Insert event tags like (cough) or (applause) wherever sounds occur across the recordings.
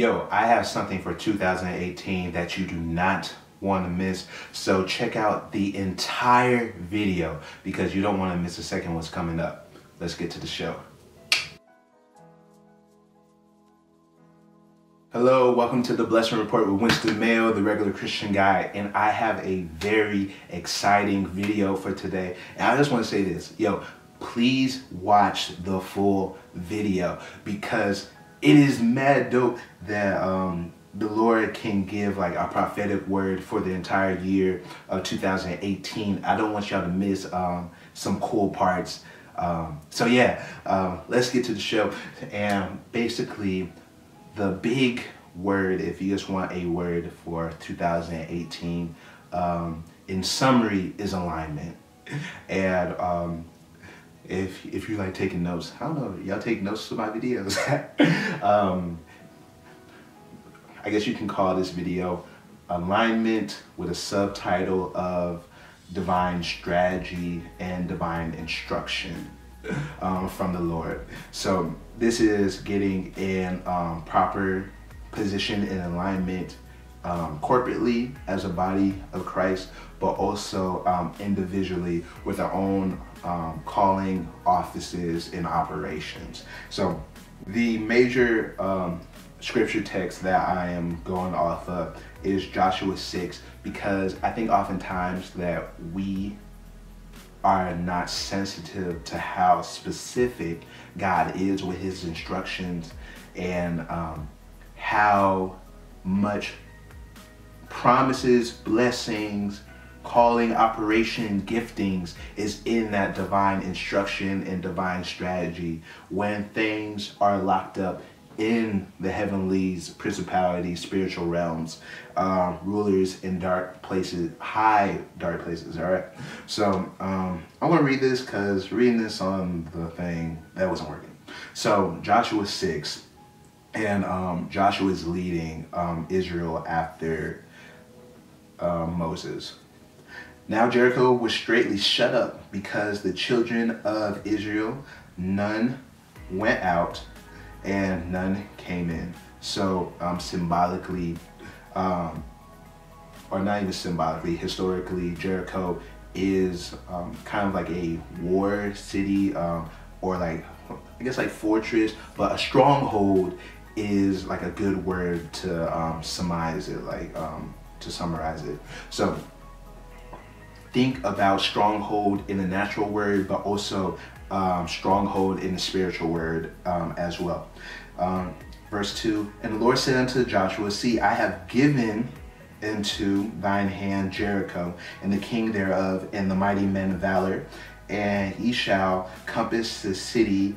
Yo, I have something for 2018 that you do not want to miss. So check out the entire video because you don't want to miss a second what's coming up. Let's get to the show. Hello, welcome to the Blessing Report with Winston Mayo, the regular Christian guy, and I have a very exciting video for today. And I just want to say this, yo, please watch the full video because it is mad dope that um, the Lord can give like a prophetic word for the entire year of 2018. I don't want y'all to miss um, some cool parts. Um, so yeah, um, let's get to the show. And basically, the big word, if you just want a word for 2018, um, in summary, is alignment. And um, if if you like taking notes, I don't know, y'all take notes of my videos. (laughs) um, I guess you can call this video alignment with a subtitle of divine strategy and divine instruction um, from the Lord. So this is getting in um, proper position and alignment um, corporately as a body of Christ, but also um, individually with our own um, calling offices and operations. So the major um, scripture text that I am going off of is Joshua 6 because I think oftentimes that we are not sensitive to how specific God is with his instructions and um, how much promises, blessings, calling, operation, giftings is in that divine instruction and divine strategy when things are locked up in the heavenlies, principalities, spiritual realms, uh, rulers in dark places, high dark places. All right. So um, I want to read this because reading this on the thing that wasn't working. So Joshua six, and um, Joshua is leading um, Israel after uh, Moses. Now Jericho was straightly shut up because the children of Israel, none went out and none came in. So um, symbolically, um, or not even symbolically, historically, Jericho is um, kind of like a war city um, or like, I guess like fortress, but a stronghold is like a good word to um, surmise it, like um, to summarize it. So think about stronghold in the natural word, but also um, stronghold in the spiritual word um, as well. Um, verse 2 And the Lord said unto Joshua, See, I have given into thine hand Jericho, and the king thereof, and the mighty men of valor, and ye shall compass the city,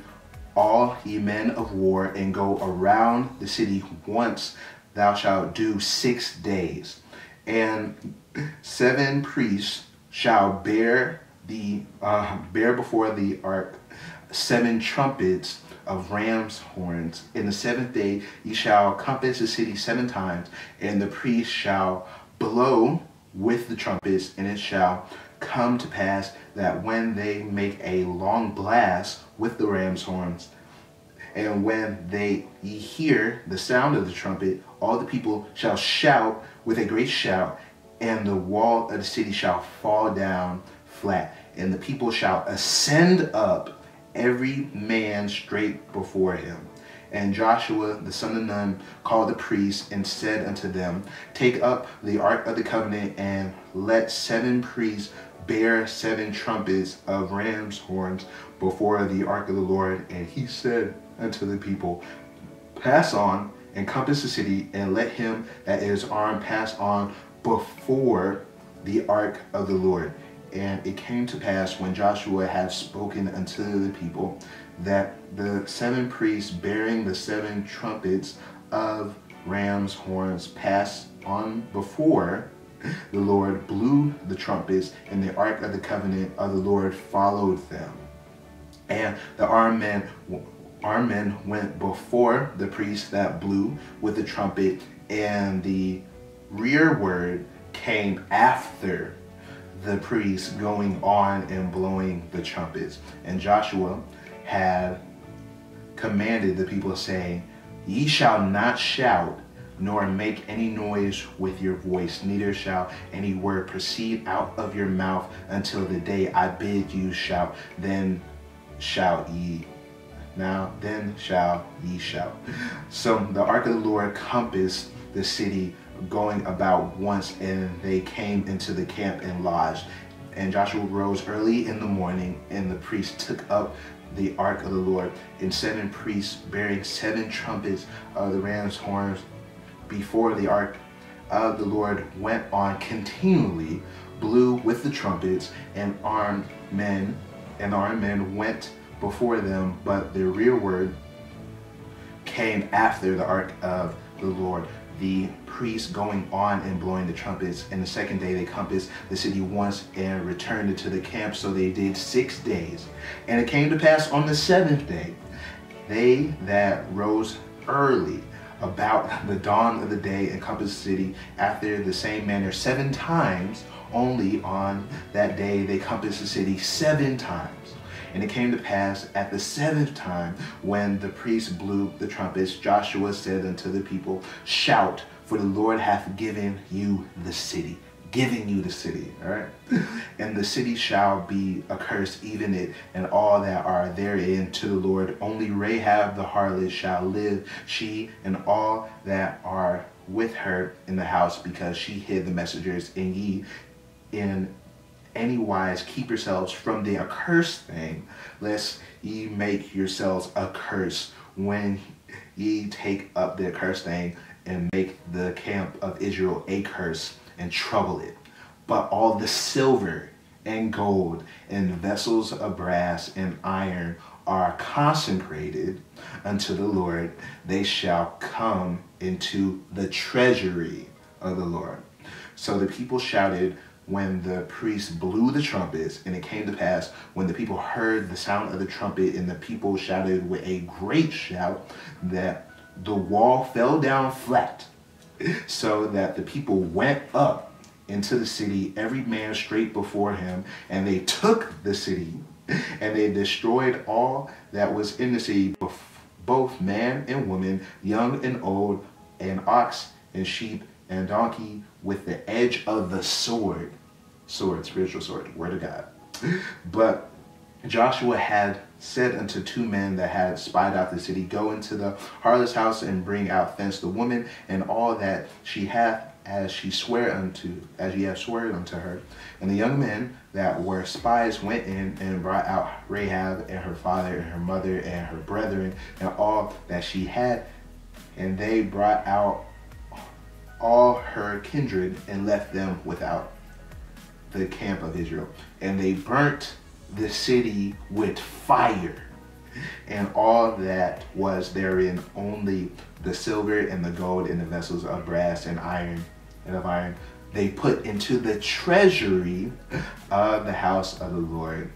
all ye men of war, and go around the city once thou shalt do six days. And seven priests shall bear the uh, bear before the ark seven trumpets of ram's horns. In the seventh day ye shall compass the city seven times, and the priest shall blow with the trumpets, and it shall come to pass that when they make a long blast with the ram's horns, and when they ye hear the sound of the trumpet, all the people shall shout with a great shout, and the wall of the city shall fall down flat, and the people shall ascend up, every man straight before him. And Joshua the son of Nun called the priests and said unto them, Take up the ark of the covenant, and let seven priests bear seven trumpets of ram's horns before the ark of the Lord. And he said unto the people, Pass on and compass the city, and let him that is armed pass on before the ark of the Lord. And it came to pass when Joshua had spoken unto the people that the seven priests bearing the seven trumpets of ram's horns passed on before the Lord blew the trumpets, and the ark of the covenant of the Lord followed them. And the armed men, armed men went before the priest that blew with the trumpet, and the rearward came after the priest going on and blowing the trumpets. And Joshua had commanded the people saying, Ye shall not shout, nor make any noise with your voice, neither shall any word proceed out of your mouth until the day I bid you shout. Then shall ye. Now then shall ye shout. So the ark of the Lord compassed the city going about once, and they came into the camp and lodged. And Joshua rose early in the morning, and the priests took up the ark of the Lord, and seven priests bearing seven trumpets of the ram's horns before the ark of the Lord went on continually, blew with the trumpets, and armed men and armed men went before them, but the rearward came after the ark of the Lord. The priests going on and blowing the trumpets. And the second day they compassed the city once and returned it to the camp. So they did six days. And it came to pass on the seventh day, they that rose early about the dawn of the day encompassed the city after the same manner seven times. Only on that day they compassed the city seven times. And it came to pass at the seventh time when the priest blew the trumpets, Joshua said unto the people, Shout, for the Lord hath given you the city. Giving you the city, all right? (laughs) And the city shall be accursed, even it and all that are therein to the Lord. Only Rahab the harlot shall live, she and all that are with her in the house, because she hid the messengers, and ye in any wise keep yourselves from the accursed thing, lest ye make yourselves accursed when ye take up the accursed thing and make the camp of Israel a curse and trouble it. But all the silver and gold and vessels of brass and iron are consecrated unto the Lord, they shall come into the treasury of the Lord. So the people shouted when the priest blew the trumpets, and it came to pass when the people heard the sound of the trumpet, and the people shouted with a great shout that the wall fell down flat, (laughs) so that the people went up into the city, every man straight before him, and they took the city, (laughs) and they destroyed all that was in the city, both man and woman, young and old, and ox and sheep and donkey, with the edge of the sword. Sword, spiritual sword, word of God. But Joshua had said unto two men that had spied out the city, Go into the harlot's house and bring out thence the woman and all that she hath as she swear unto, as ye have sworn unto her. And the young men that were spies went in and brought out Rahab and her father and her mother and her brethren and all that she had. And they brought out all her kindred and left them without the camp of Israel. And they burnt the city with fire and all that was therein only the silver and the gold and the vessels of brass and iron and of iron they put into the treasury of the house of the Lord.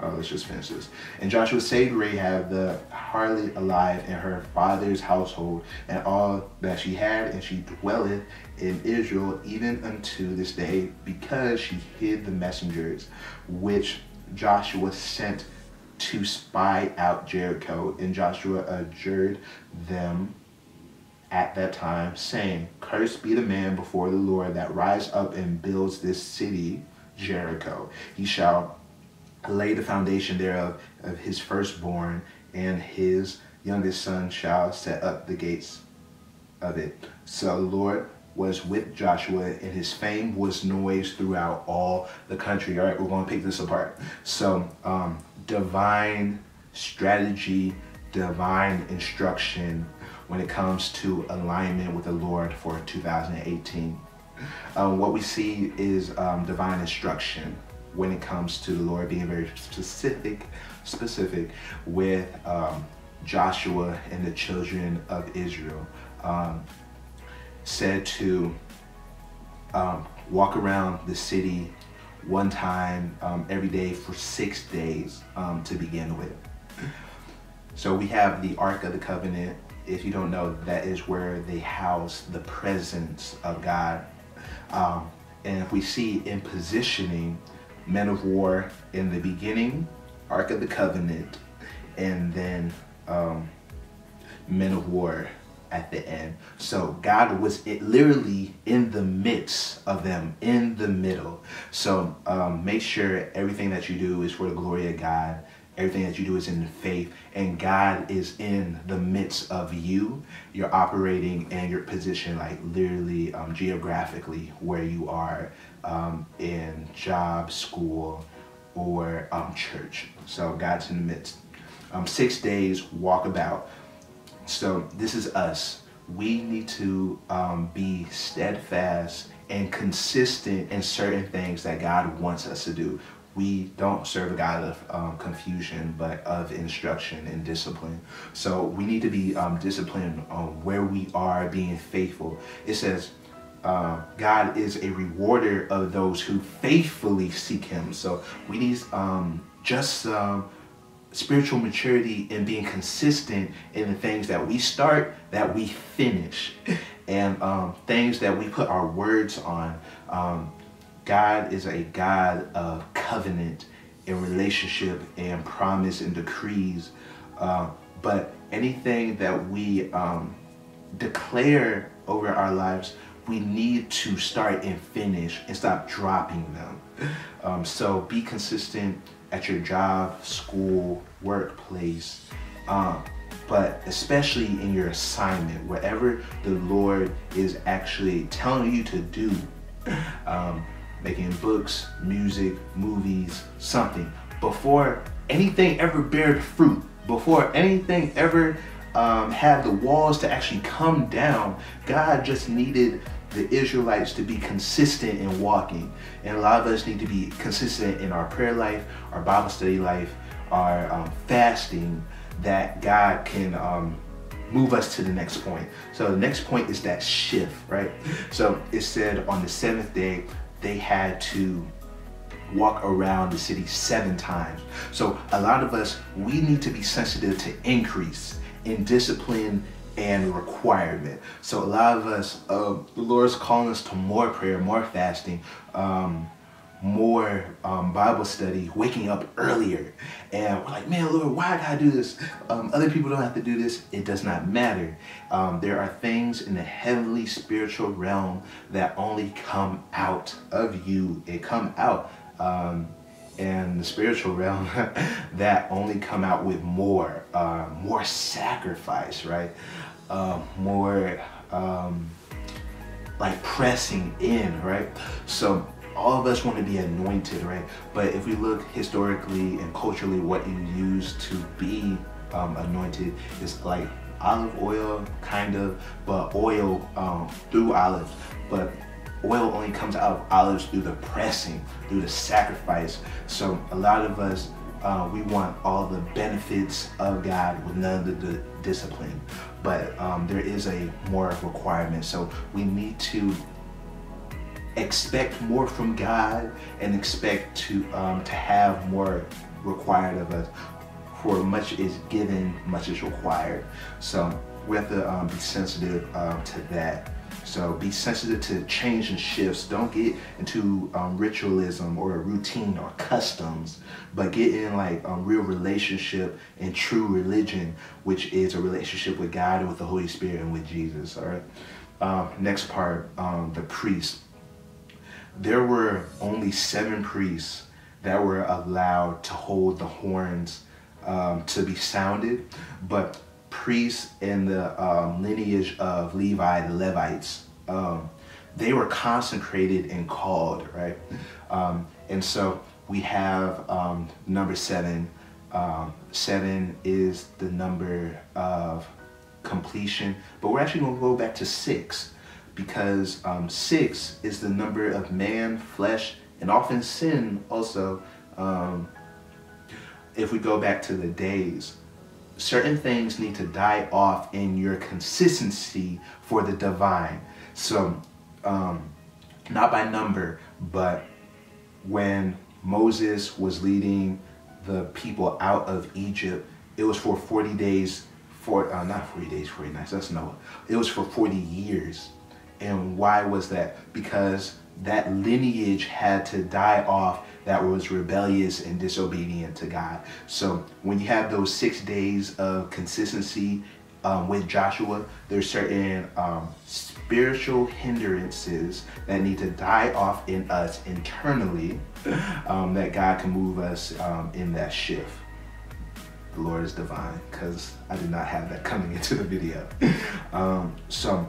Let's just finish this. And Joshua saved Rahab the harlot alive in her father's household and all that she had, and she dwelleth in Israel even unto this day, because she hid the messengers which Joshua sent to spy out Jericho. And Joshua adjured them at that time, saying, Cursed be the man before the Lord that rise up and builds this city, Jericho. He shall lay the foundation thereof of his firstborn, and his youngest son shall set up the gates of it. So the Lord was with Joshua, and his fame was noised throughout all the country. All right, we're going to pick this apart. So, um, divine strategy, divine instruction when it comes to alignment with the Lord for 2018. Um, what we see is um, divine instruction when it comes to the Lord being very specific, specific with um, Joshua and the children of Israel. Um, said to um, walk around the city one time um, every day for six days um, to begin with. So we have the Ark of the Covenant. If you don't know, that is where they house the presence of God. Um, and if we see in positioning, men of war in the beginning, Ark of the Covenant, and then um, men of war at the end. So God was it literally in the midst of them, in the middle. So um, make sure everything that you do is for the glory of God. Everything that you do is in faith, and God is in the midst of you. You're operating and your position, like literally um, geographically, where you are um, in job, school, or um, church. So God's in the midst. Um, six days walk about. So this is us. We need to um, be steadfast and consistent in certain things that God wants us to do. We don't serve a God of um, confusion, but of instruction and discipline. So we need to be um, disciplined on where we are being faithful. It says, uh, God is a rewarder of those who faithfully seek Him. So we need um, just um, spiritual maturity and being consistent in the things that we start, that we finish, (laughs) and um, things that we put our words on. Um, God is a God of covenant and relationship and promise and decrees. Uh, but anything that we um, declare over our lives, we need to start and finish and stop dropping them. Um, so be consistent at your job, school, workplace, um, but especially in your assignment, whatever the Lord is actually telling you to do, um, making books, music, movies, something, before anything ever bear fruit, before anything ever um, had the walls to actually come down, God just needed the Israelites to be consistent in walking. And a lot of us need to be consistent in our prayer life, our Bible study life, our um, fasting, that God can um, move us to the next point. So the next point is that shift, right? So it said on the seventh day, they had to walk around the city seven times. So a lot of us, we need to be sensitive to increase in discipline and requirement. So a lot of us, uh, the Lord's calling us to more prayer, more fasting, um, more um, Bible study, waking up earlier. And we're like, man, Lord, why I gotta do this? Um, other people don't have to do this. It does not matter. Um, there are things in the heavenly spiritual realm that only come out of you. It come out. Um, in the spiritual realm (laughs) that only come out with more, uh, more sacrifice, right? Uh, more um, like pressing in, right? So all of us want to be anointed, right? But if we look historically and culturally, what you use to be um, anointed is like olive oil, kind of, but oil um, through olives. But oil only comes out of olives through the pressing, through the sacrifice. So a lot of us uh, we want all the benefits of God with none of the discipline. But um, there is a more requirement. So we need to expect more from God and expect to um, to have more required of us. For much is given, much is required. So we have to um, be sensitive uh, to that. So be sensitive to change and shifts. Don't get into um, ritualism or a routine or customs, but get in like a real relationship and true religion, which is a relationship with God and with the Holy Spirit and with Jesus. All right. Um, next part, um, the priest. There were only seven priests that were allowed to hold the horns um, to be sounded, but priests in the um, lineage of Levi, the Levites, um, they were consecrated and called, right? Um, and so we have um, number seven. Um, seven is the number of completion, but we're actually going to go back to six because um, six is the number of man, flesh, and often sin also. if we go back to the days, certain things need to die off in your consistency for the divine. So, um, not by number, but when Moses was leading the people out of Egypt, it was for 40 days, for uh, not 40 days, 40 nights, that's Noah. It was for 40 years. And why was that? Because that lineage had to die off that was rebellious and disobedient to God. So when you have those six days of consistency um, with Joshua, there's certain um, spiritual hindrances that need to die off in us internally um, that God can move us um, in that shift. The Lord is divine because I did not have that coming (laughs) into the video. Um, so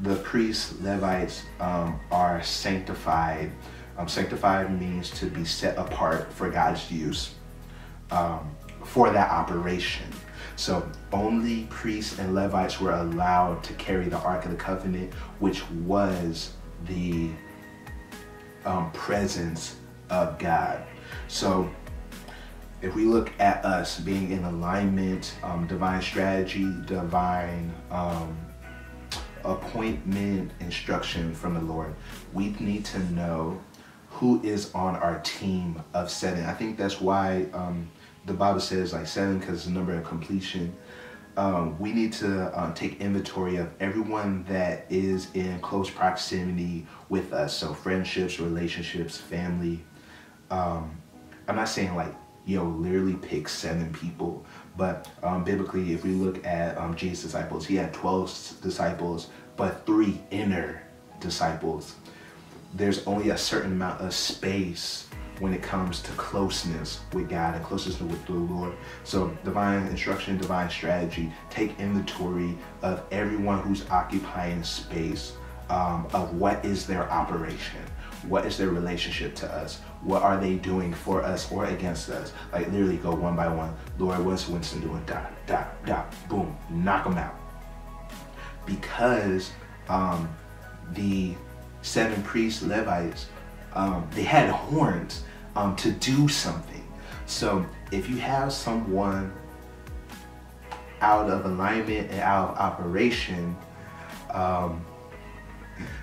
the priests, Levites um, are sanctified. sanctified means to be set apart for God's use for that operation. So only priests and Levites were allowed to carry the Ark of the Covenant, which was the um, presence of God. So if we look at us being in alignment, um, divine strategy, divine um, appointment, instruction from the Lord, we need to know who is on our team of seven. I think that's why um, the Bible says like seven because it's the number of completion. Um, we need to uh, take inventory of everyone that is in close proximity with us. So friendships, relationships, family. Um, I'm not saying like, yo, literally pick seven people. But um, biblically, if we look at um, Jesus' disciples, he had 12 disciples, but three inner disciples. There's only a certain amount of space when it comes to closeness with God and closeness with the Lord. So divine instruction, divine strategy, take inventory of everyone who's occupying space um, of what is their operation. What is their relationship to us? What are they doing for us or against us? Like literally go one by one. Lord, what's Winston doing? Dot, dot, dot, boom, knock them out. Because um, the seven priests, Levites, um, they had horns um, to do something. So if you have someone out of alignment and out of operation, um,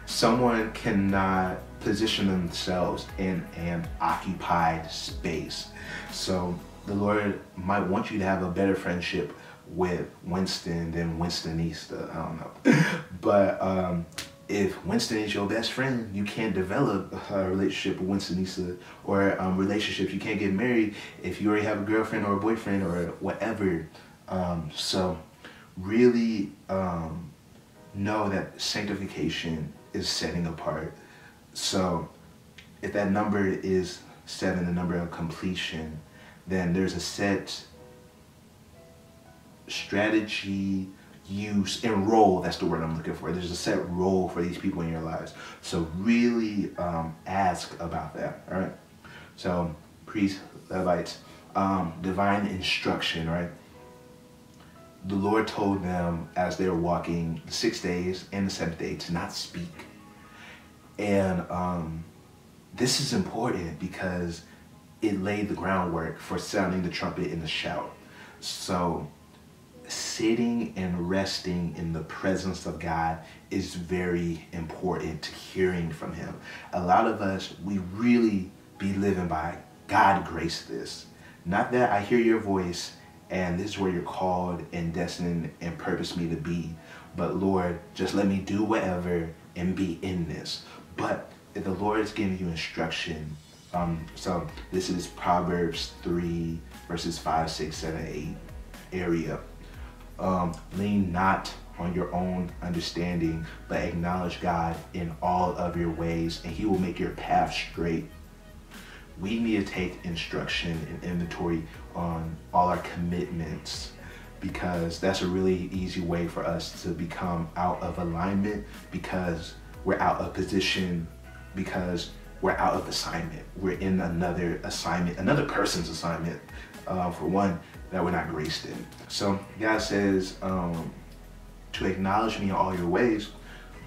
someone cannot position themselves in an occupied space. So the Lord might want you to have a better friendship with Winston than Winstonista. I don't know. (laughs) But um, if Winston is your best friend, you can't develop a relationship with Winstonisa or um, relationships. You can't get married if you already have a girlfriend or a boyfriend or whatever. Um, so really um, know that sanctification is setting apart. So if that number is seven, the number of completion, then there's a set strategy, use and role that's the word i'm looking for. There's a set role for these people in your lives. So really um, ask about that all right? So priests levites um, divine instruction right? The lord told them as they were walking the six days and the seventh day to not speak. And um, this is important because it laid the groundwork for sounding the trumpet and the shout. So sitting and resting in the presence of God is very important to hearing from him. A lot of us, we really be living by God grace this. Not that I hear your voice and this is where you're called and destined and purpose me to be. But Lord, just let me do whatever and be in this. But if the Lord is giving you instruction, um, so this is Proverbs 3 verses 5, 6, 7, 8 area um, lean not on your own understanding, but acknowledge God in all of your ways, and He will make your path straight. We need to take instruction and inventory on all our commitments because that's a really easy way for us to become out of alignment because we're out of position because we're out of assignment. We're in another assignment, another person's assignment. Uh, for one, that we're not graced in. So God says um, to acknowledge me in all your ways.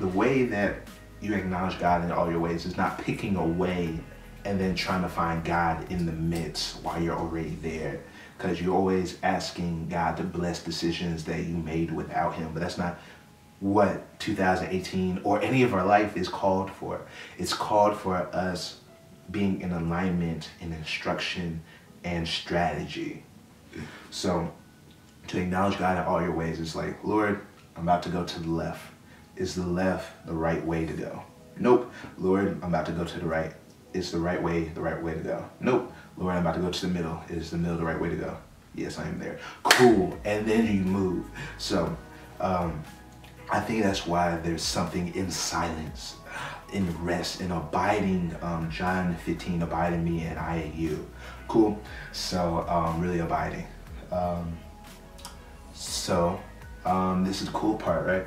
The way that you acknowledge God in all your ways is not picking a way and then trying to find God in the midst while you're already there. Because you're always asking God to bless decisions that you made without Him. But that's not what 2018 or any of our life is called for. It's called for us being in alignment in instruction and strategy. So to acknowledge God in all your ways is like, Lord, I'm about to go to the left. Is the left the right way to go? Nope. Lord, I'm about to go to the right. Is the right way the right way to go? Nope. Lord, I'm about to go to the middle. Is the middle the right way to go? Yes, I am there. Cool. And then you move. So Um, I think that's why there's something in silence, in rest, in abiding. Um, John 15, abide in me and I in you. Cool. So um, really abiding. Um, so um, this is the cool part, right?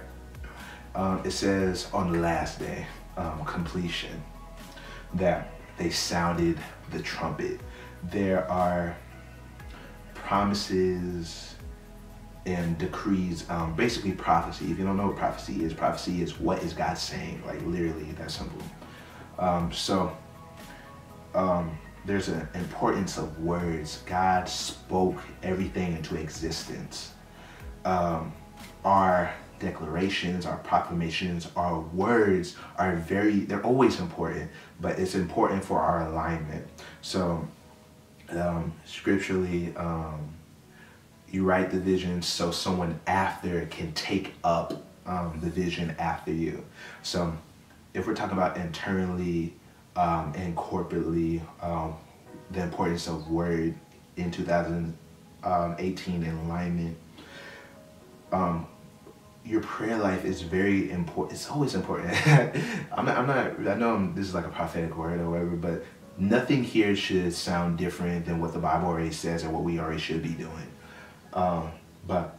Um, it says on the last day, um, completion, that they sounded the trumpet. There are promises and decrees, um, basically prophecy. If you don't know what prophecy is, prophecy is what is God saying, like literally that simple. Um, so um, there's an importance of words. God spoke everything into existence. Um, our declarations, our proclamations, our words are very, they're always important, but it's important for our alignment. So um, scripturally, um, you write the vision so someone after can take up um, the vision after you. So if we're talking about internally um, and corporately, um, the importance of word in 2018 in alignment, um, your prayer life is very important. It's always important. (laughs) I'm, not, I'm not, I know this is like a prophetic word or whatever, but nothing here should sound different than what the Bible already says and what we already should be doing. Um, but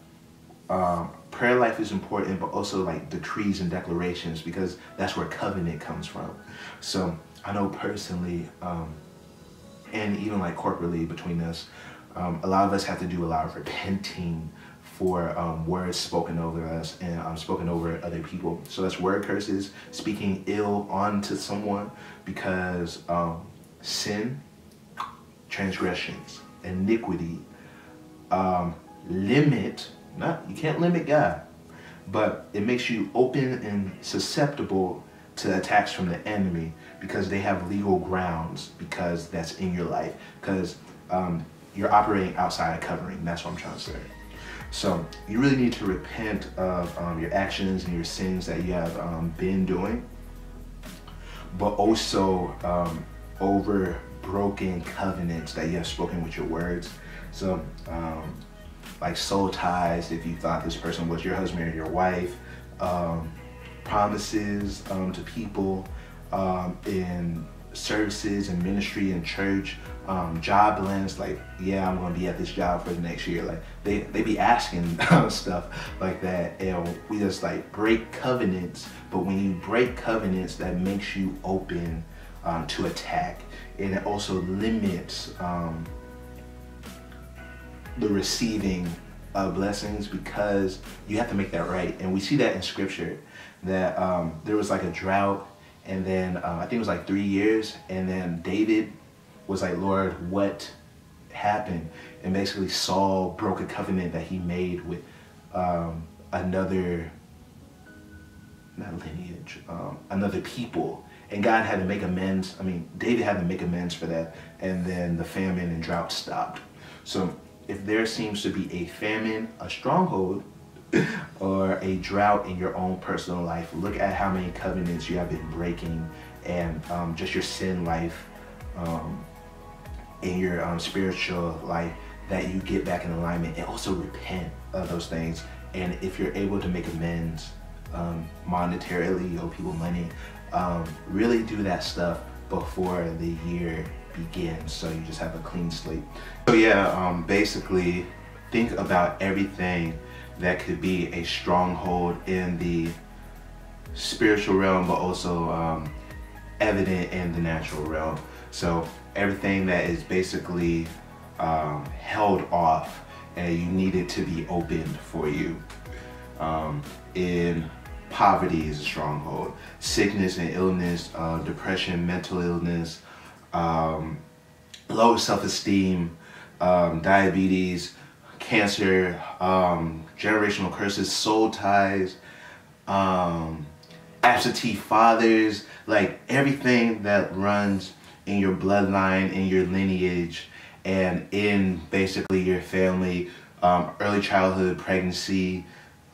um, prayer life is important, but also like decrees and declarations because that's where covenant comes from. So I know personally, um, and even like corporately between us, um, a lot of us have to do a lot of repenting for um, words spoken over us and um, spoken over other people. So that's word curses, speaking ill onto someone because um, sin, transgressions, iniquity, um, limit, not, you can't limit God, but it makes you open and susceptible to attacks from the enemy because they have legal grounds because that's in your life because um, you're operating outside of covering. That's what I'm trying to say. So you really need to repent of um, your actions and your sins that you have um, been doing, but also um, over broken covenants that you have spoken with your words. So um, like soul ties, if you thought this person was your husband or your wife, um, promises um, to people in services and ministry and church, um, job blends, like, yeah, I'm gonna be at this job for the next year. Like they, they be asking (laughs) stuff like that. And we just like break covenants. But when you break covenants, that makes you open um, to attack. And it also limits um, the receiving of blessings because you have to make that right. And we see that in scripture that um, there was like a drought and then um, I think it was like three years. And then David was like, Lord, what happened? And basically Saul broke a covenant that he made with um, another, not lineage, um, another people. And God had to make amends. I mean, David had to make amends for that. And then the famine and drought stopped. So if there seems to be a famine, a stronghold, (laughs) or a drought in your own personal life, look at how many covenants you have been breaking and um, just your sin life um, in your um, spiritual life that you get back in alignment and also repent of those things. And if you're able to make amends um, monetarily, you owe people money, um, really do that stuff before the year begins so you just have a clean slate. So yeah, um, basically think about everything that could be a stronghold in the spiritual realm, but also um, evident in the natural realm. So everything that is basically um, held off and you need it to be opened for you. Um, in poverty is a stronghold. Sickness and illness, uh, depression, mental illness, um, low self-esteem, um, diabetes, cancer, um, generational curses, soul ties, um, absentee fathers, like everything that runs in your bloodline, in your lineage, and in basically your family, um, early childhood, pregnancy,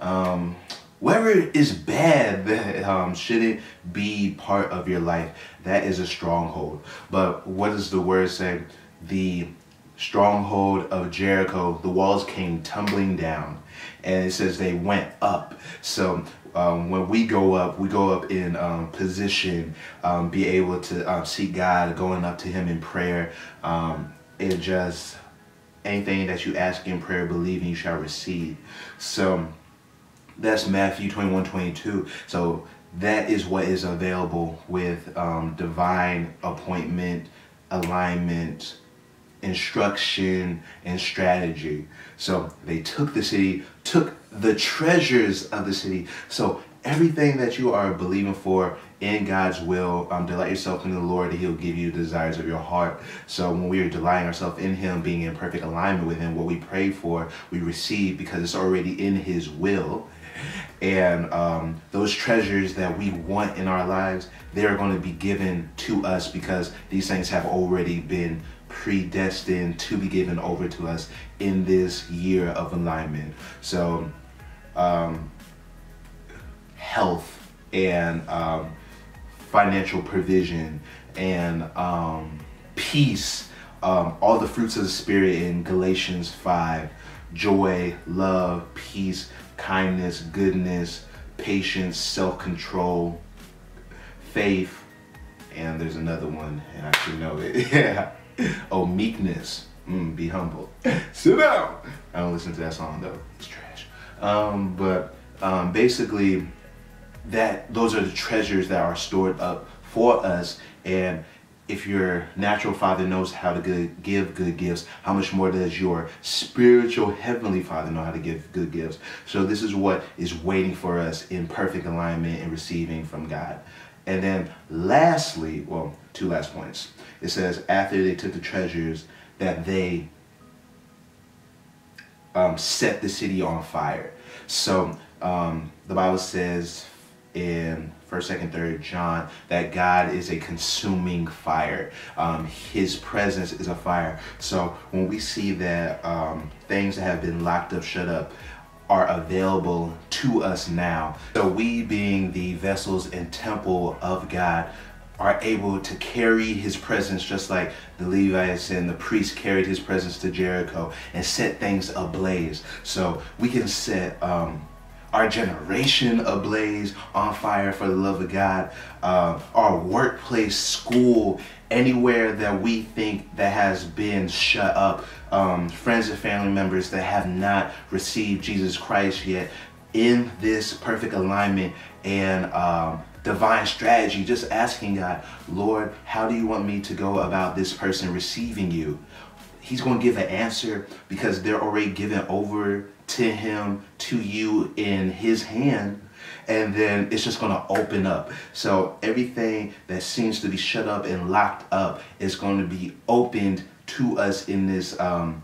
um, whatever is bad that (laughs) um, shouldn't be part of your life, that is a stronghold. But what does the word say? The stronghold of Jericho, the walls came tumbling down. And it says they went up. So um, when we go up, we go up in um, position, um, be able to um, seek God, going up to Him in prayer. Um, it just, anything that you ask in prayer, believing you shall receive. So that's Matthew 21, 22. So that is what is available with um, divine appointment, alignment, instruction, and strategy. So they took the city, took the treasures of the city. So everything that you are believing for in God's will, um, delight yourself in the Lord, and He'll give you the desires of your heart. So when we are delighting ourselves in Him, being in perfect alignment with Him, what we pray for, we receive because it's already in His will. And um, those treasures that we want in our lives, they're going to be given to us because these things have already been predestined to be given over to us in this year of alignment. So, um, health and um, financial provision and um, peace, um, all the fruits of the Spirit in Galatians 5 joy, love, peace, kindness, goodness, patience, self control, faith, and there's another one, and I should know it. (laughs) yeah. (laughs) Oh, meekness. Mm, be humble. Sit down. I don't listen to that song though. It's trash. Um, but um, basically, that those are the treasures that are stored up for us. And if your natural father knows how to good, give good gifts, how much more does your spiritual heavenly father know how to give good gifts? So this is what is waiting for us in perfect alignment and receiving from God. And then lastly, well, two last points. It says, after they took the treasures, that they um, set the city on fire. So um, the Bible says in first, second, third John that God is a consuming fire. Um, his presence is a fire. So when we see that um, things that have been locked up, shut up, are available to us now. So we being the vessels and temple of God are able to carry his presence just like the Levites and the priests carried his presence to Jericho and set things ablaze. So we can set um, our generation ablaze on fire for the love of God, uh, our workplace, school, anywhere that we think that has been shut up, um, friends and family members that have not received Jesus Christ yet, in this perfect alignment and um, divine strategy, just asking God, Lord, how do you want me to go about this person receiving you? He's going to give an answer because they're already given over to him, to you in his hand. And then it's just going to open up. So everything that seems to be shut up and locked up is going to be opened to us in this um,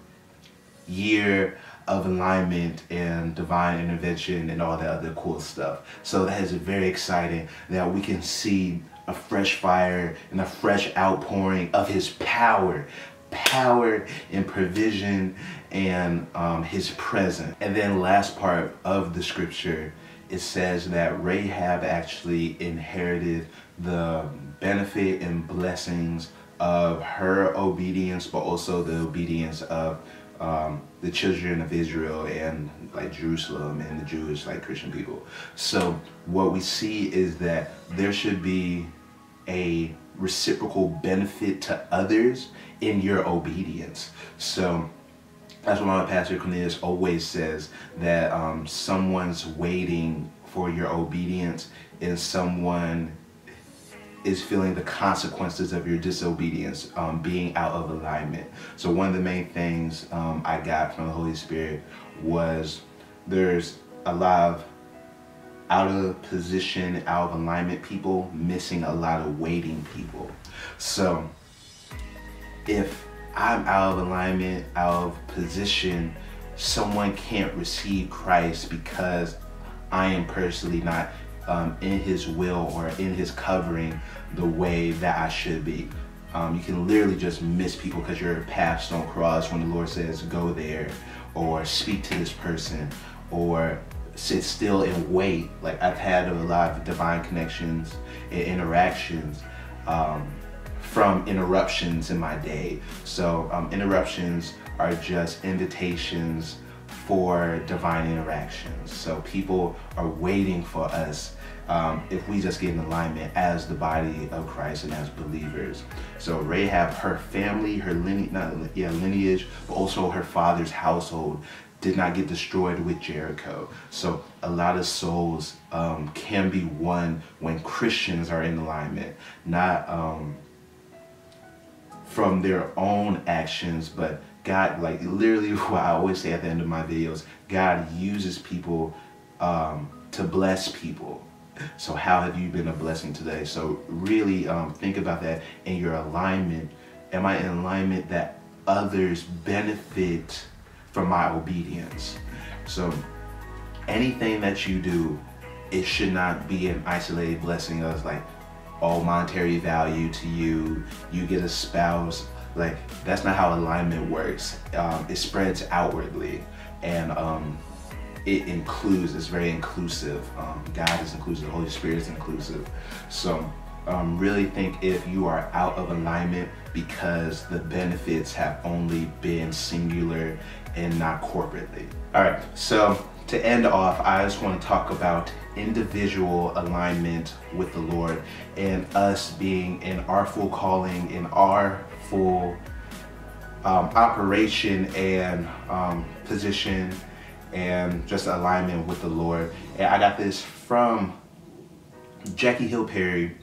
year of alignment and divine intervention and all that other cool stuff. So that is very exciting that we can see a fresh fire and a fresh outpouring of his power power and provision and um, his presence. And then last part of the scripture, it says that Rahab actually inherited the benefit and blessings of her obedience, but also the obedience of um, the children of Israel and like Jerusalem and the Jewish like Christian people. So what we see is that there should be a reciprocal benefit to others in your obedience. So that's what my pastor Cornelius always says that um, someone's waiting for your obedience and someone is feeling the consequences of your disobedience, um, being out of alignment. So one of the main things um, I got from the Holy Spirit was there's a lot of out of position, out of alignment people missing a lot of waiting people. So if I'm out of alignment, out of position, someone can't receive Christ because I am personally not um, in his will or in his covering the way that I should be. Um, you can literally just miss people because your paths don't cross when the Lord says go there or speak to this person or sit still and wait. Like I've had a lot of divine connections and interactions um, from interruptions in my day. So um, interruptions are just invitations for divine interactions. So people are waiting for us um, if we just get in alignment as the body of Christ and as believers. So Rahab, her family, her lineage, not yeah, lineage, but also her father's household did not get destroyed with Jericho. So a lot of souls um, can be won when Christians are in alignment, not um, from their own actions, but God, like literally (laughs) what I always say at the end of my videos, God uses people um, to bless people. So how have you been a blessing today? So really um, think about that in your alignment. Am I in alignment that others benefit from my obedience? So anything that you do, it should not be an isolated blessing of like all monetary value to you. You get a spouse. Like that's not how alignment works. Um, it spreads outwardly, and um, it includes, it's very inclusive. Um, God is inclusive, the Holy Spirit is inclusive. So um, really think if you are out of alignment because the benefits have only been singular and not corporately. All right, so to end off, I just want to talk about individual alignment with the Lord and us being in our full calling, in our full um, operation and um, position and just alignment with the Lord. And I got this from Jackie Hill Perry,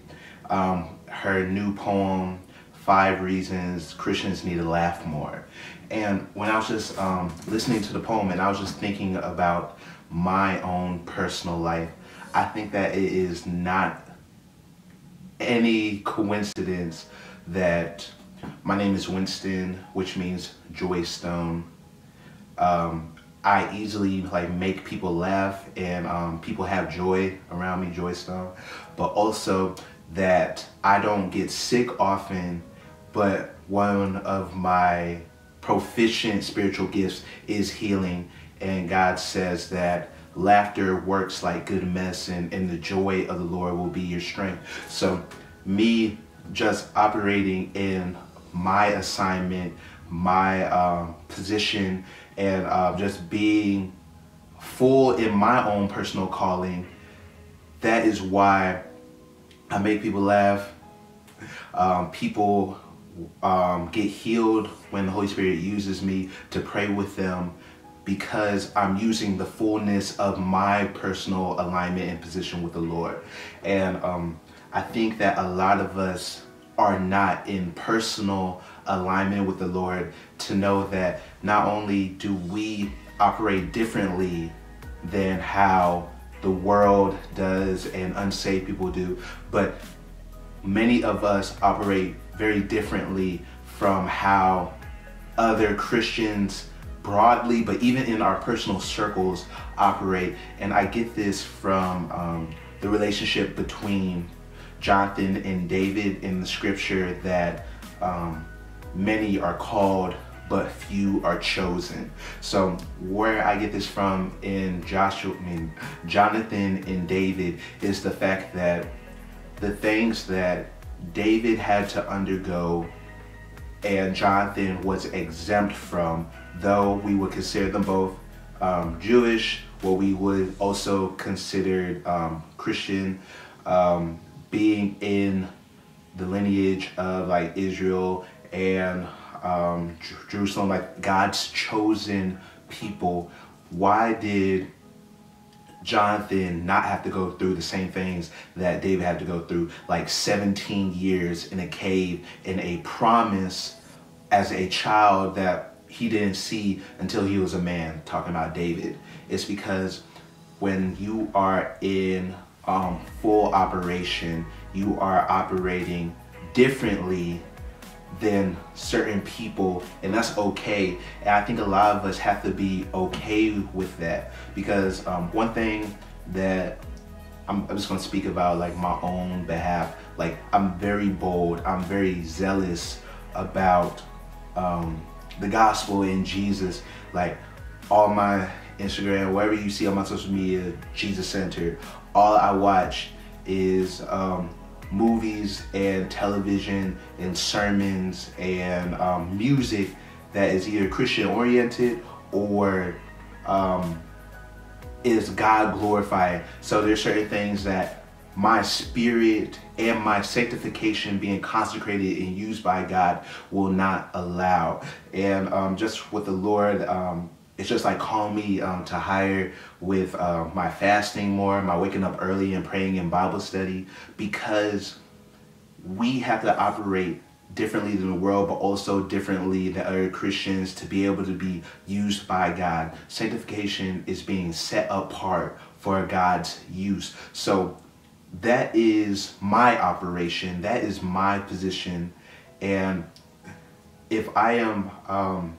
um, her new poem, Five Reasons Christians Need to Laugh More. And when I was just um, listening to the poem and I was just thinking about my own personal life, I think that it is not any coincidence that my name is Winston, which means Joy Stone. Um, I easily like make people laugh and um, people have joy around me, Joy Stone, but also that I don't get sick often, but one of my proficient spiritual gifts is healing and God says that laughter works like good medicine and the joy of the Lord will be your strength. So me just operating in my assignment, my um, position and uh, just being full in my own personal calling, that is why I make people laugh. Um, people um, get healed when the Holy Spirit uses me to pray with them because I'm using the fullness of my personal alignment and position with the Lord. And um, I think that a lot of us are not in personal alignment with the Lord to know that not only do we operate differently than how the world does and unsaved people do, but many of us operate very differently from how other Christians broadly, but even in our personal circles operate. And I get this from um, the relationship between Jonathan and David in the scripture that um, many are called, but few are chosen. So where I get this from in Joshua, I mean, Jonathan and David is the fact that the things that David had to undergo and Jonathan was exempt from, though we would consider them both um, Jewish, what we would also consider um, Christian, um, being in the lineage of like Israel and um, Jerusalem, like God's chosen people. Why did Jonathan not have to go through the same things that David had to go through, like 17 years in a cave in a promise as a child that he didn't see until he was a man, talking about David. It's because when you are in um, full operation, you are operating differently than certain people and that's okay. And i think a lot of us have to be okay with that because um, one thing that I'm, I'm just going to speak about like my own behalf like i'm very bold i'm very zealous about um, the gospel in jesus. Like all my instagram wherever you see on my social media jesus centered all i watch is um, movies and television and sermons and um, music that is either Christian oriented or um, is God glorifying. So there's certain things that my spirit and my sanctification being consecrated and used by God will not allow. And um, just with the Lord, um, it's just like calling me um, to higher with uh, my fasting more, my waking up early and praying in Bible study, because we have to operate differently than the world, but also differently than other Christians to be able to be used by God. Sanctification is being set apart for God's use. So that is my operation, that is my position. And if I am um,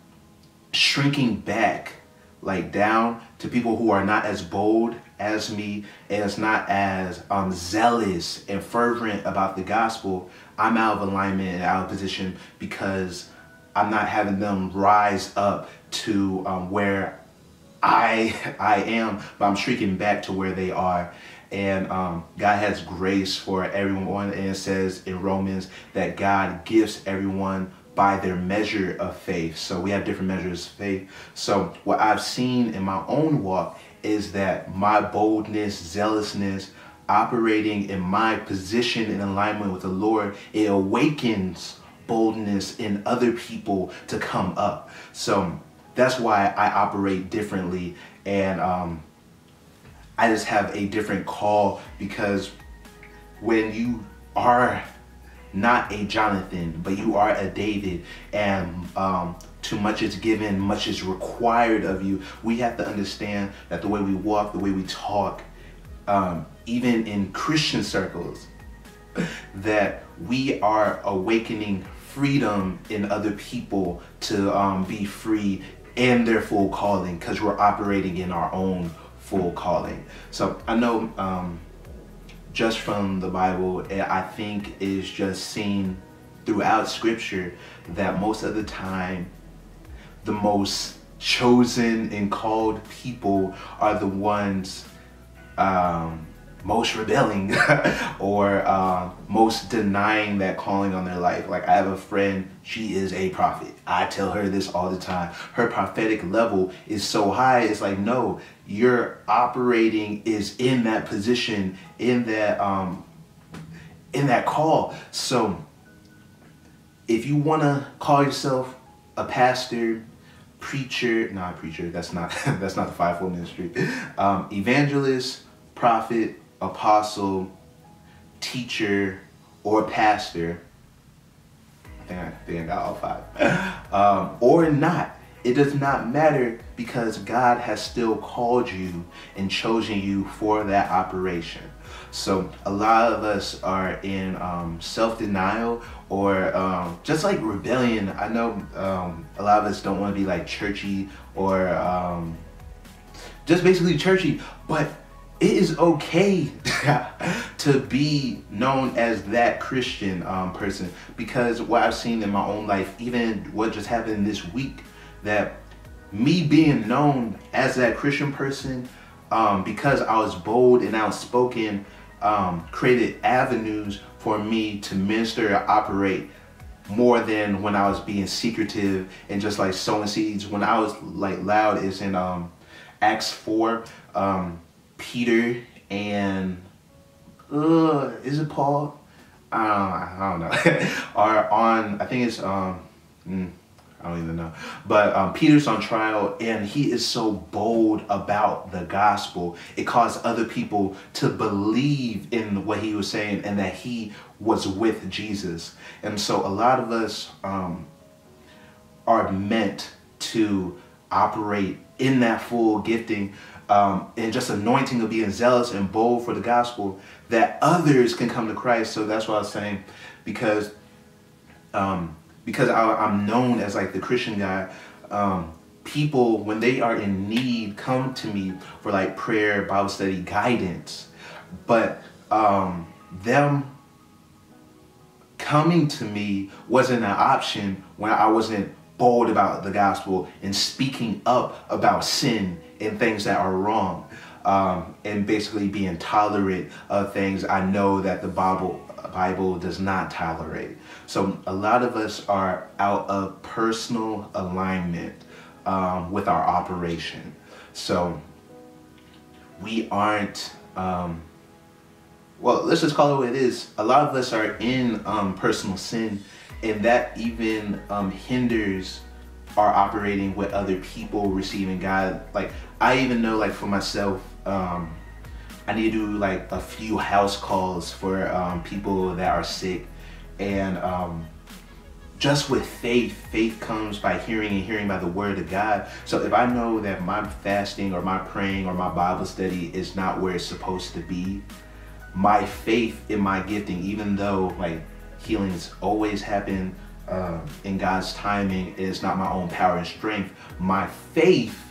shrinking back, like down to people who are not as bold as me as not as um, zealous and fervent about the gospel, I'm out of alignment and out of position because I'm not having them rise up to um, where I (laughs) I am, but I'm shrinking back to where they are. And um, God has grace for everyone, and it says in Romans that God gives everyone by their measure of faith. So we have different measures of faith. So what I've seen in my own walk is that my boldness, zealousness, operating in my position in alignment with the Lord, it awakens boldness in other people to come up. So that's why I operate differently and um, I just have a different call because when you are not a Jonathan, but you are a David, and um, too much is given, much is required of you. We have to understand that the way we walk, the way we talk, um, even in Christian circles, (laughs) that we are awakening freedom in other people to um, be free in their full calling because we're operating in our own full calling. So I know um, just from the Bible, I think is just seen throughout Scripture that most of the time, the most chosen and called people are the ones um, most rebelling (laughs) or uh, most denying that calling on their life. Like I have a friend, she is a prophet. I tell her this all the time. Her prophetic level is so high. It's like, no, you're operating is in that position, in that um, in that call. So if you want to call yourself a pastor, preacher, not preacher, that's not (laughs) that's not the fivefold ministry. Um, evangelist, prophet, apostle, teacher, or pastor. I think I, think I got all five. (laughs) um, or not. It does not matter because God has still called you and chosen you for that operation. So a lot of us are in um, self-denial or um, just like rebellion. I know um, a lot of us don't want to be like churchy or um, just basically churchy, but it is okay (laughs) to be known as that Christian um, person because what I've seen in my own life, even what just happened this week, that me being known as that Christian person, um, because I was bold and outspoken, um, created avenues for me to minister and operate more than when I was being secretive and just like sowing seeds. When I was like loud is in um, Acts 4. Um, Peter and uh, is it Paul? Uh, I don't know. (laughs) are on I think it's um mm, I don't even know. But um, Peter's on trial and he is so bold about the gospel. It caused other people to believe in what he was saying and that he was with Jesus. And so a lot of us um, are meant to operate in that full gifting um, and just anointing of being zealous and bold for the gospel that others can come to Christ. So that's what I was saying because um, because I, am known as like the Christian guy. Um, people when they are in need come to me for like prayer, Bible study, guidance. But um, them coming to me wasn't an option when I wasn't bold about the gospel and speaking up about sin and things that are wrong. um, and basically being tolerant of things I know that the Bible Bible does not tolerate. So a lot of us are out of personal alignment um, with our operation. So we aren't. Um, well, let's just call it what it is. A lot of us are in um, personal sin, and that even um, hinders our operating with other people receiving God. Like I even know, like for myself, um, I need to do like a few house calls for um, people that are sick, and um, just with faith, faith comes by hearing and hearing by the word of God. So if I know that my fasting or my praying or my Bible study is not where it's supposed to be, my faith in my gifting, even though like healings always happen uh, in God's timing, is not my own power and strength. My faith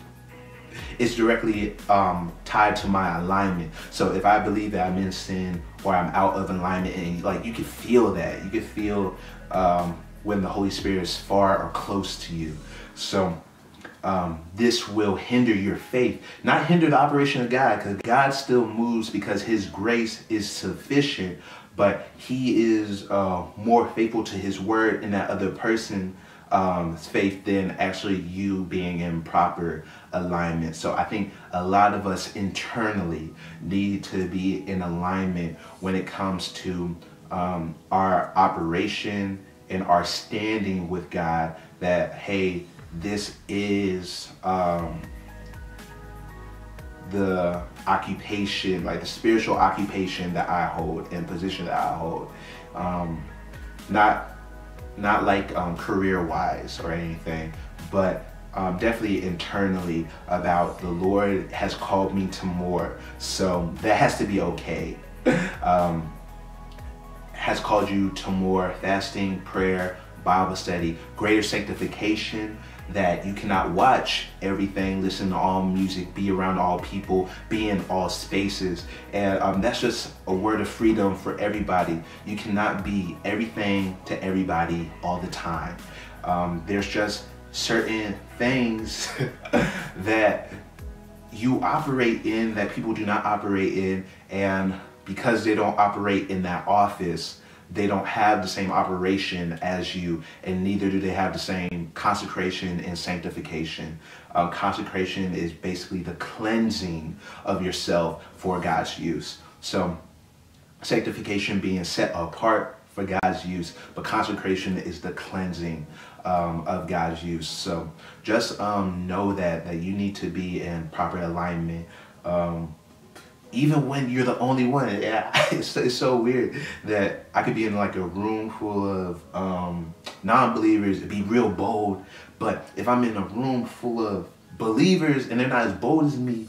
is directly um, tied to my alignment. So if I believe that I'm in sin or I'm out of alignment, and like you can feel that, you can feel um, when the Holy Spirit is far or close to you. So um, this will hinder your faith, not hinder the operation of God, because God still moves because His grace is sufficient, but He is uh, more faithful to His word in that other person um, faith than actually you being in proper alignment. So I think a lot of us internally need to be in alignment when it comes to um, our operation and our standing with God that, hey, this is um, the occupation, like the spiritual occupation that I hold and position that I hold. Um, not not like um, career wise or anything, but um, definitely internally about the Lord has called me to more. So that has to be okay. (laughs) um, has called you to more fasting, prayer, Bible study, greater sanctification, that you cannot watch everything, listen to all music, be around all people, be in all spaces. And um, that's just a word of freedom for everybody. You cannot be everything to everybody all the time. Um, there's just certain things (laughs) that you operate in that people do not operate in. And because they don't operate in that office, they don't have the same operation as you, and neither do they have the same consecration and sanctification. Um, consecration is basically the cleansing of yourself for God's use. So, sanctification being set apart for God's use, but consecration is the cleansing um, of God's use. So, just um, know that that you need to be in proper alignment. Um, even when you're the only one. (laughs) Yeah, it's, it's so weird that I could be in like a room full of um, non-believers, and be real bold, but if I'm in a room full of believers and they're not as bold as me,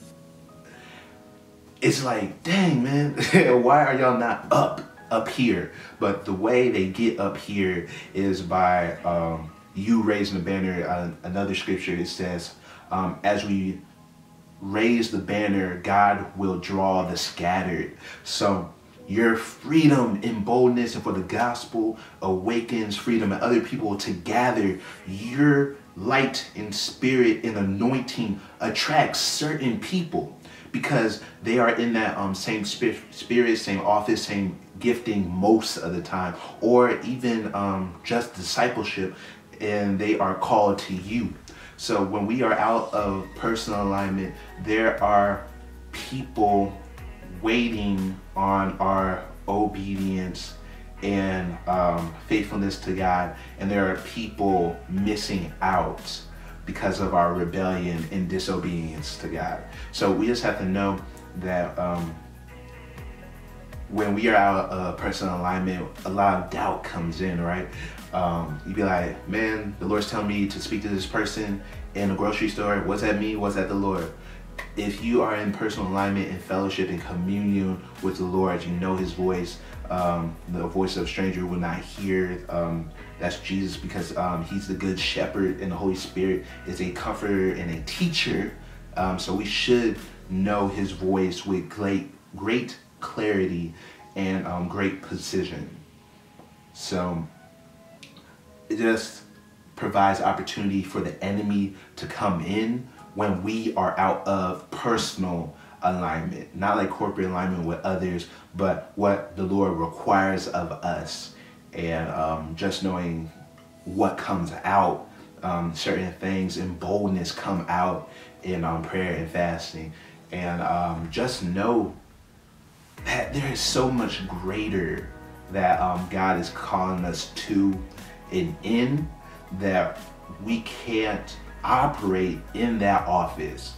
it's like, dang man, (laughs) why are y'all not up up here? But the way they get up here is by um, you raising the banner. Uh, another scripture it says, um, as we raise the banner, God will draw the scattered. So your freedom and boldness and for the gospel awakens freedom and other people to gather. Your light and spirit and anointing attracts certain people because they are in that um, same spirit, same office, same gifting most of the time, or even um, just discipleship, and they are called to you. So when we are out of personal alignment, there are people waiting on our obedience and um, faithfulness to God, and there are people missing out because of our rebellion and disobedience to God. So we just have to know that um, when we are out of personal alignment, a lot of doubt comes in, right? Um, you'd be like, man, the Lord's telling me to speak to this person in a grocery store. Was that me? Was that the Lord? If you are in personal alignment and fellowship and communion with the Lord, you know His voice. Um, the voice of a stranger will not hear. Um, that's Jesus because um, He's the good shepherd, and the Holy Spirit is a comforter and a teacher. Um, so we should know His voice with great, great clarity and um, great precision. So it just provides opportunity for the enemy to come in when we are out of personal alignment, not like corporate alignment with others, but what the Lord requires of us. And um, just knowing what comes out, um, certain things and boldness come out in um, prayer and fasting. And um, just know that there is so much greater that um, God is calling us to and in that we can't operate in that office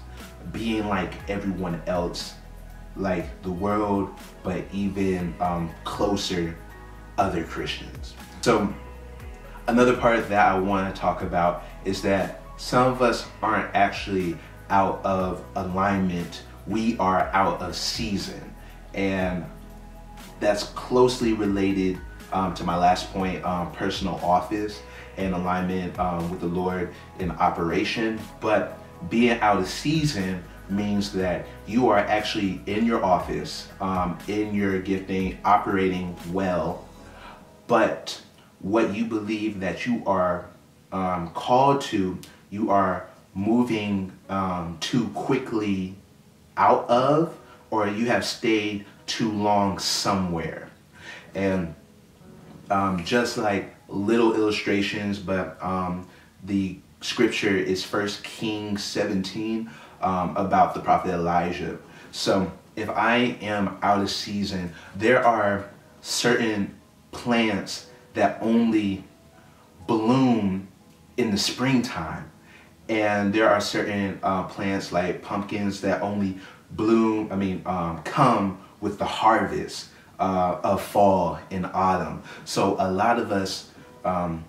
being like everyone else, like the world, but even um, closer other Christians. So another part that I want to talk about is that some of us aren't actually out of alignment. We are out of season. And that's closely related um, to my last point, um, personal office and alignment um, with the Lord in operation. But being out of season means that you are actually in your office, um, in your gifting, operating well, but what you believe that you are um, called to, you are moving um, too quickly out of, or you have stayed too long somewhere. And um, just like little illustrations, but um, the scripture is First Kings 17 um, about the prophet Elijah. So if I am out of season, there are certain plants that only bloom in the springtime. And there are certain uh, plants like pumpkins that only bloom, I mean, um, come with the harvest uh, of fall and autumn. So a lot of us, um,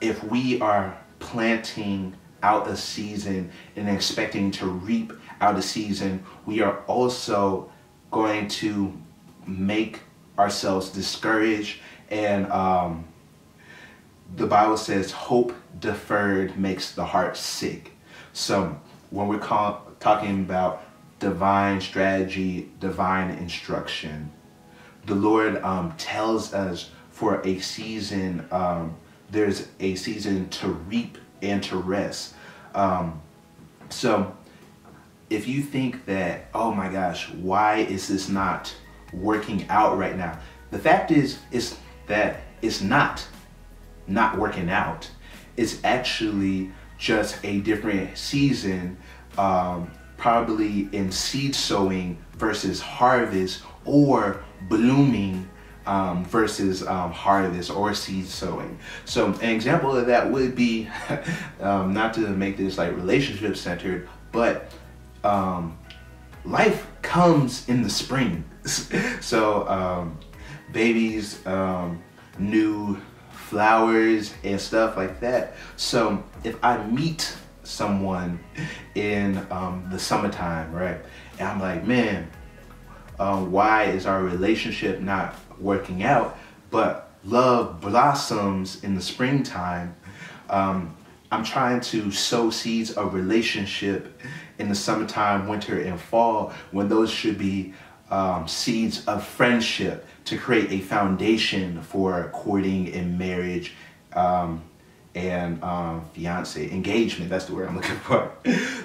if we are planting out a season and expecting to reap out a season, we are also going to make ourselves discouraged and um, the Bible says hope deferred makes the heart sick. So when we're talking about divine strategy, divine instruction, the Lord um, tells us for a season, um, there's a season to reap and to rest. Um, so if you think that, oh my gosh, why is this not working out right now? The fact is, is that it's not not working out. It's actually just a different season, um, probably in seed sowing versus harvest or blooming um, versus um, harvest or seed sowing. So an example of that would be, (laughs) um, not to make this like relationship centered, but um, life comes in the spring. (laughs) so um, babies, um, new flowers and stuff like that. So if I meet someone in the summertime, right, and I'm like, man, uh, why is our relationship not working out? But love blossoms in the springtime. Um, I'm trying to sow seeds of relationship in the summertime, winter, and fall when those should be um, seeds of friendship to create a foundation for courting and marriage um, and um, fiance engagement. That's the word I'm looking (laughs) for.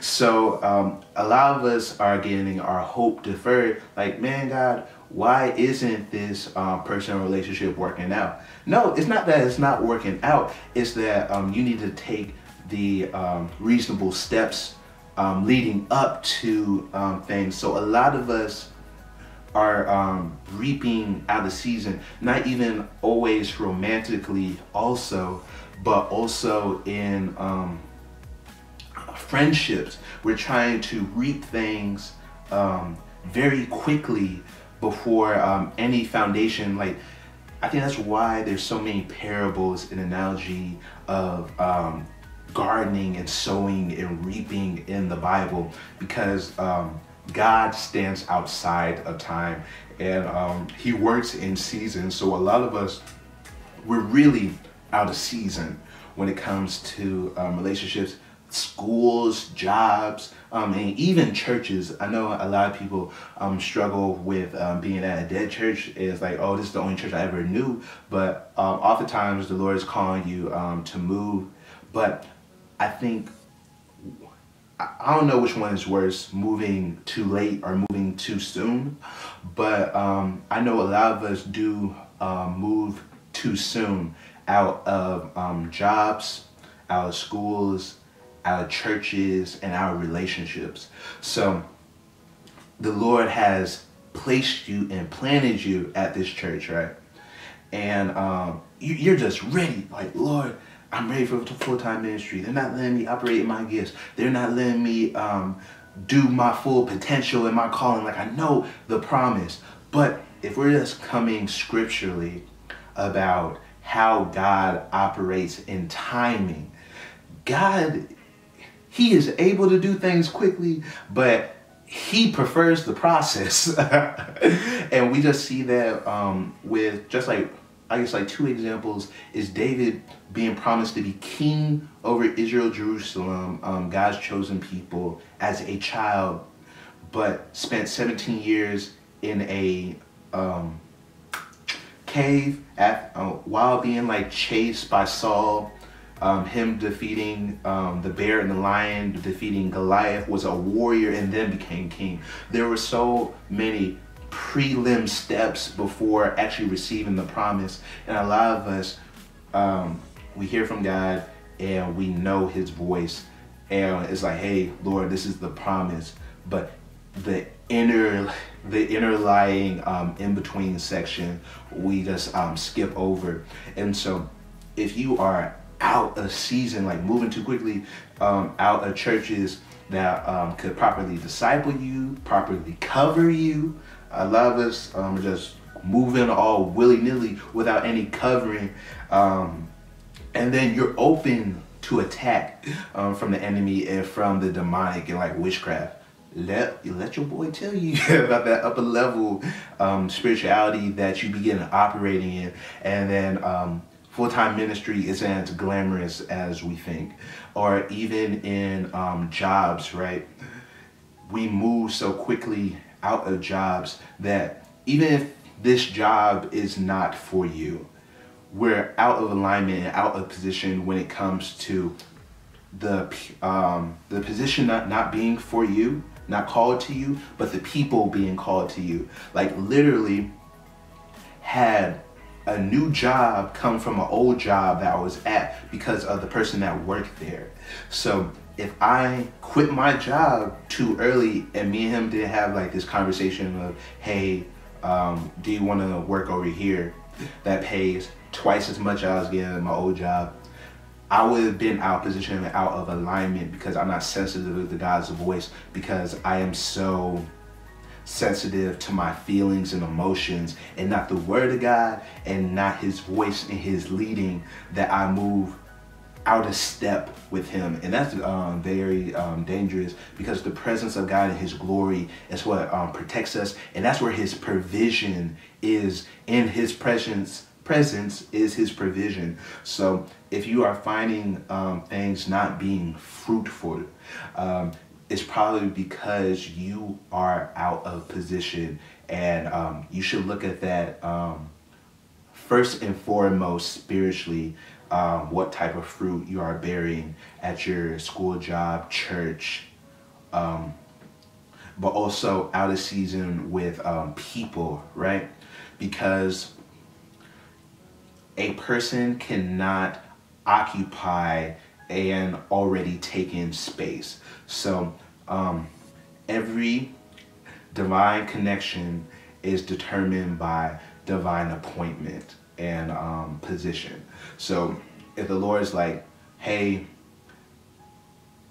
so um, a lot of us are getting our hope deferred. Like, man, God, why isn't this um, personal relationship working out? No, it's not that it's not working out. It's that um, you need to take the um, reasonable steps um, leading up to um, things. So a lot of us are um, reaping out of season, not even always romantically also, but also in um, friendships. We're trying to reap things um, very quickly before um, any foundation. Like, I think that's why there's so many parables and analogy of um, gardening and sowing and reaping in the Bible because um, God stands outside of time and um, he works in seasons. So a lot of us, we're really out of season when it comes to um, relationships, schools, jobs, um, and even churches. I know a lot of people um, struggle with um, being at a dead church. It's like, oh, this is the only church I ever knew. But um, oftentimes the Lord is calling you um, to move. But I think I don't know which one is worse, moving too late or moving too soon. But um, I know a lot of us do uh, move too soon out of um, jobs, out of schools, out of churches, and our relationships. So the Lord has placed you and planted you at this church, right? And um, you, are just ready, like, Lord, I'm ready for full-time ministry. They're not letting me operate in my gifts. They're not letting me um, do my full potential and my calling. Like I know the promise. But if we're just coming scripturally about how God operates in timing, God, he is able to do things quickly, but he prefers the process. (laughs) and we just see that um, with just like I guess like two examples is David being promised to be king over Israel, Jerusalem, um, God's chosen people as a child, but spent 17 years in a um, cave at, uh, while being like chased by Saul. Um, him defeating um, the bear and the lion, defeating Goliath, was a warrior and then became king. There were so many prelim steps before actually receiving the promise. And a lot of us, um, we hear from God and we know His voice, and it's like, hey, Lord, this is the promise. But the inner, the inner lying um, in between section, we just um, skip over. And so, if you are out of season, like moving too quickly, um, out of churches that um, could properly disciple you, properly cover you, a lot of us um, just moving all willy nilly without any covering. Um, and then you're open to attack from the enemy and from the demonic and like witchcraft. Let let your boy tell you (laughs) about that upper level um, spirituality that you begin operating in, and then um, full time ministry isn't as glamorous as we think, or even in um, jobs, right? We move so quickly out of jobs that even if this job is not for you, we're out of alignment and out of position when it comes to the um, the position not, not being for you, not called to you, but the people being called to you. Like literally had a new job come from an old job that I was at because of the person that worked there. So if I quit my job too early and me and him didn't have like this conversation of, hey, um, do you want to work over here that pays twice as much I was getting in my old job, I would have been out of position and out of alignment because I'm not sensitive to God's voice because I am so sensitive to my feelings and emotions and not the word of God and not his voice and his leading that I move out of step with him. And that's um, very um, dangerous because the presence of god and his glory is what um, protects us and that's where his provision is in his presence presence is his provision so if you are finding um, things not being fruitful um, it's probably because you are out of position and um, you should look at that first and foremost spiritually um, what type of fruit you are bearing at your school, job, church, um, but also out of season with um, people, right? Because a person cannot occupy an already taken space. So um, every divine connection is determined by divine appointment and um, position. So if the Lord is like, hey,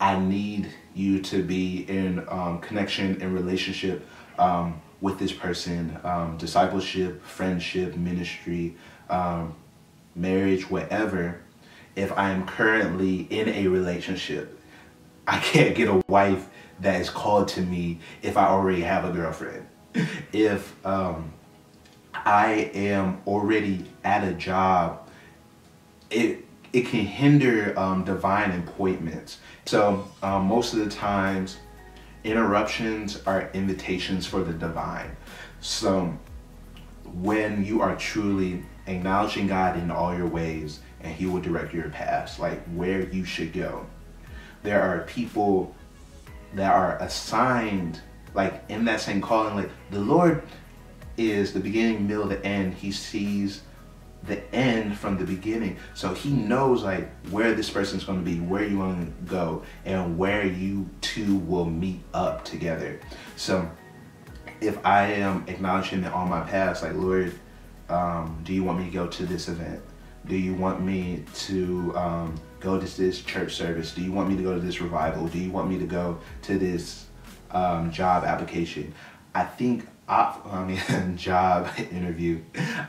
I need you to be in um, connection and relationship um, with this person, um, discipleship, friendship, ministry, um, marriage, whatever. If I am currently in a relationship, I can't get a wife that is called to me if I already have a girlfriend. If um, I am already at a job, it it can hinder um, divine appointments. So um, most of the times, interruptions are invitations for the divine. So when you are truly acknowledging God in all your ways, and He will direct your paths, like where you should go. There are people that are assigned, like in that same calling, like the Lord is the beginning, middle, the end. He sees the end from the beginning. So he knows like where this person's going to be, where you want to go, and where you two will meet up together. So if I am acknowledging that on my past, like Lord, um, do you want me to go to this event? Do you want me to um, go to this church service? Do you want me to go to this revival? Do you want me to go to this um, job application? I think, (laughs) I mean, job (laughs) interview.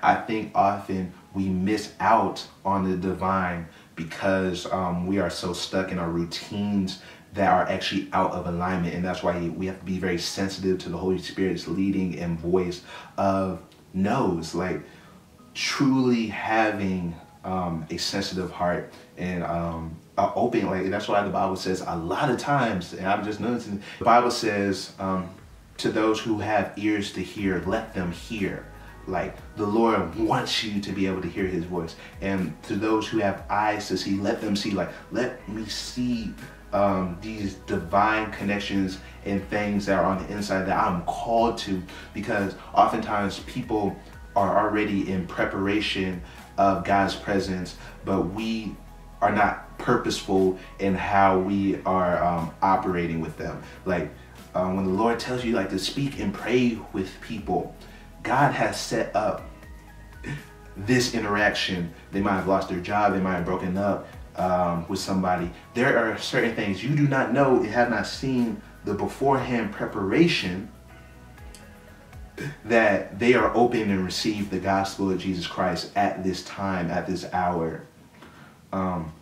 I think often we miss out on the divine because um, we are so stuck in our routines that are actually out of alignment. And that's why we have to be very sensitive to the Holy Spirit's leading and voice of no's. Like truly having um, a sensitive heart and um, open, like that's why the Bible says a lot of times, and I'm just noticing, the Bible says um, to those who have ears to hear, let them hear like the Lord wants you to be able to hear his voice. And to those who have eyes to see, let them see, like, let me see um, these divine connections and things that are on the inside that I'm called to. Because oftentimes people are already in preparation of God's presence, but we are not purposeful in how we are um, operating with them. Like um, when the Lord tells you like to speak and pray with people, God has set up this interaction. They might have lost their job, they might have broken up um, with somebody. There are certain things you do not know, you have not seen the beforehand preparation that they are open and receive the gospel of Jesus Christ at this time, at this hour. Um,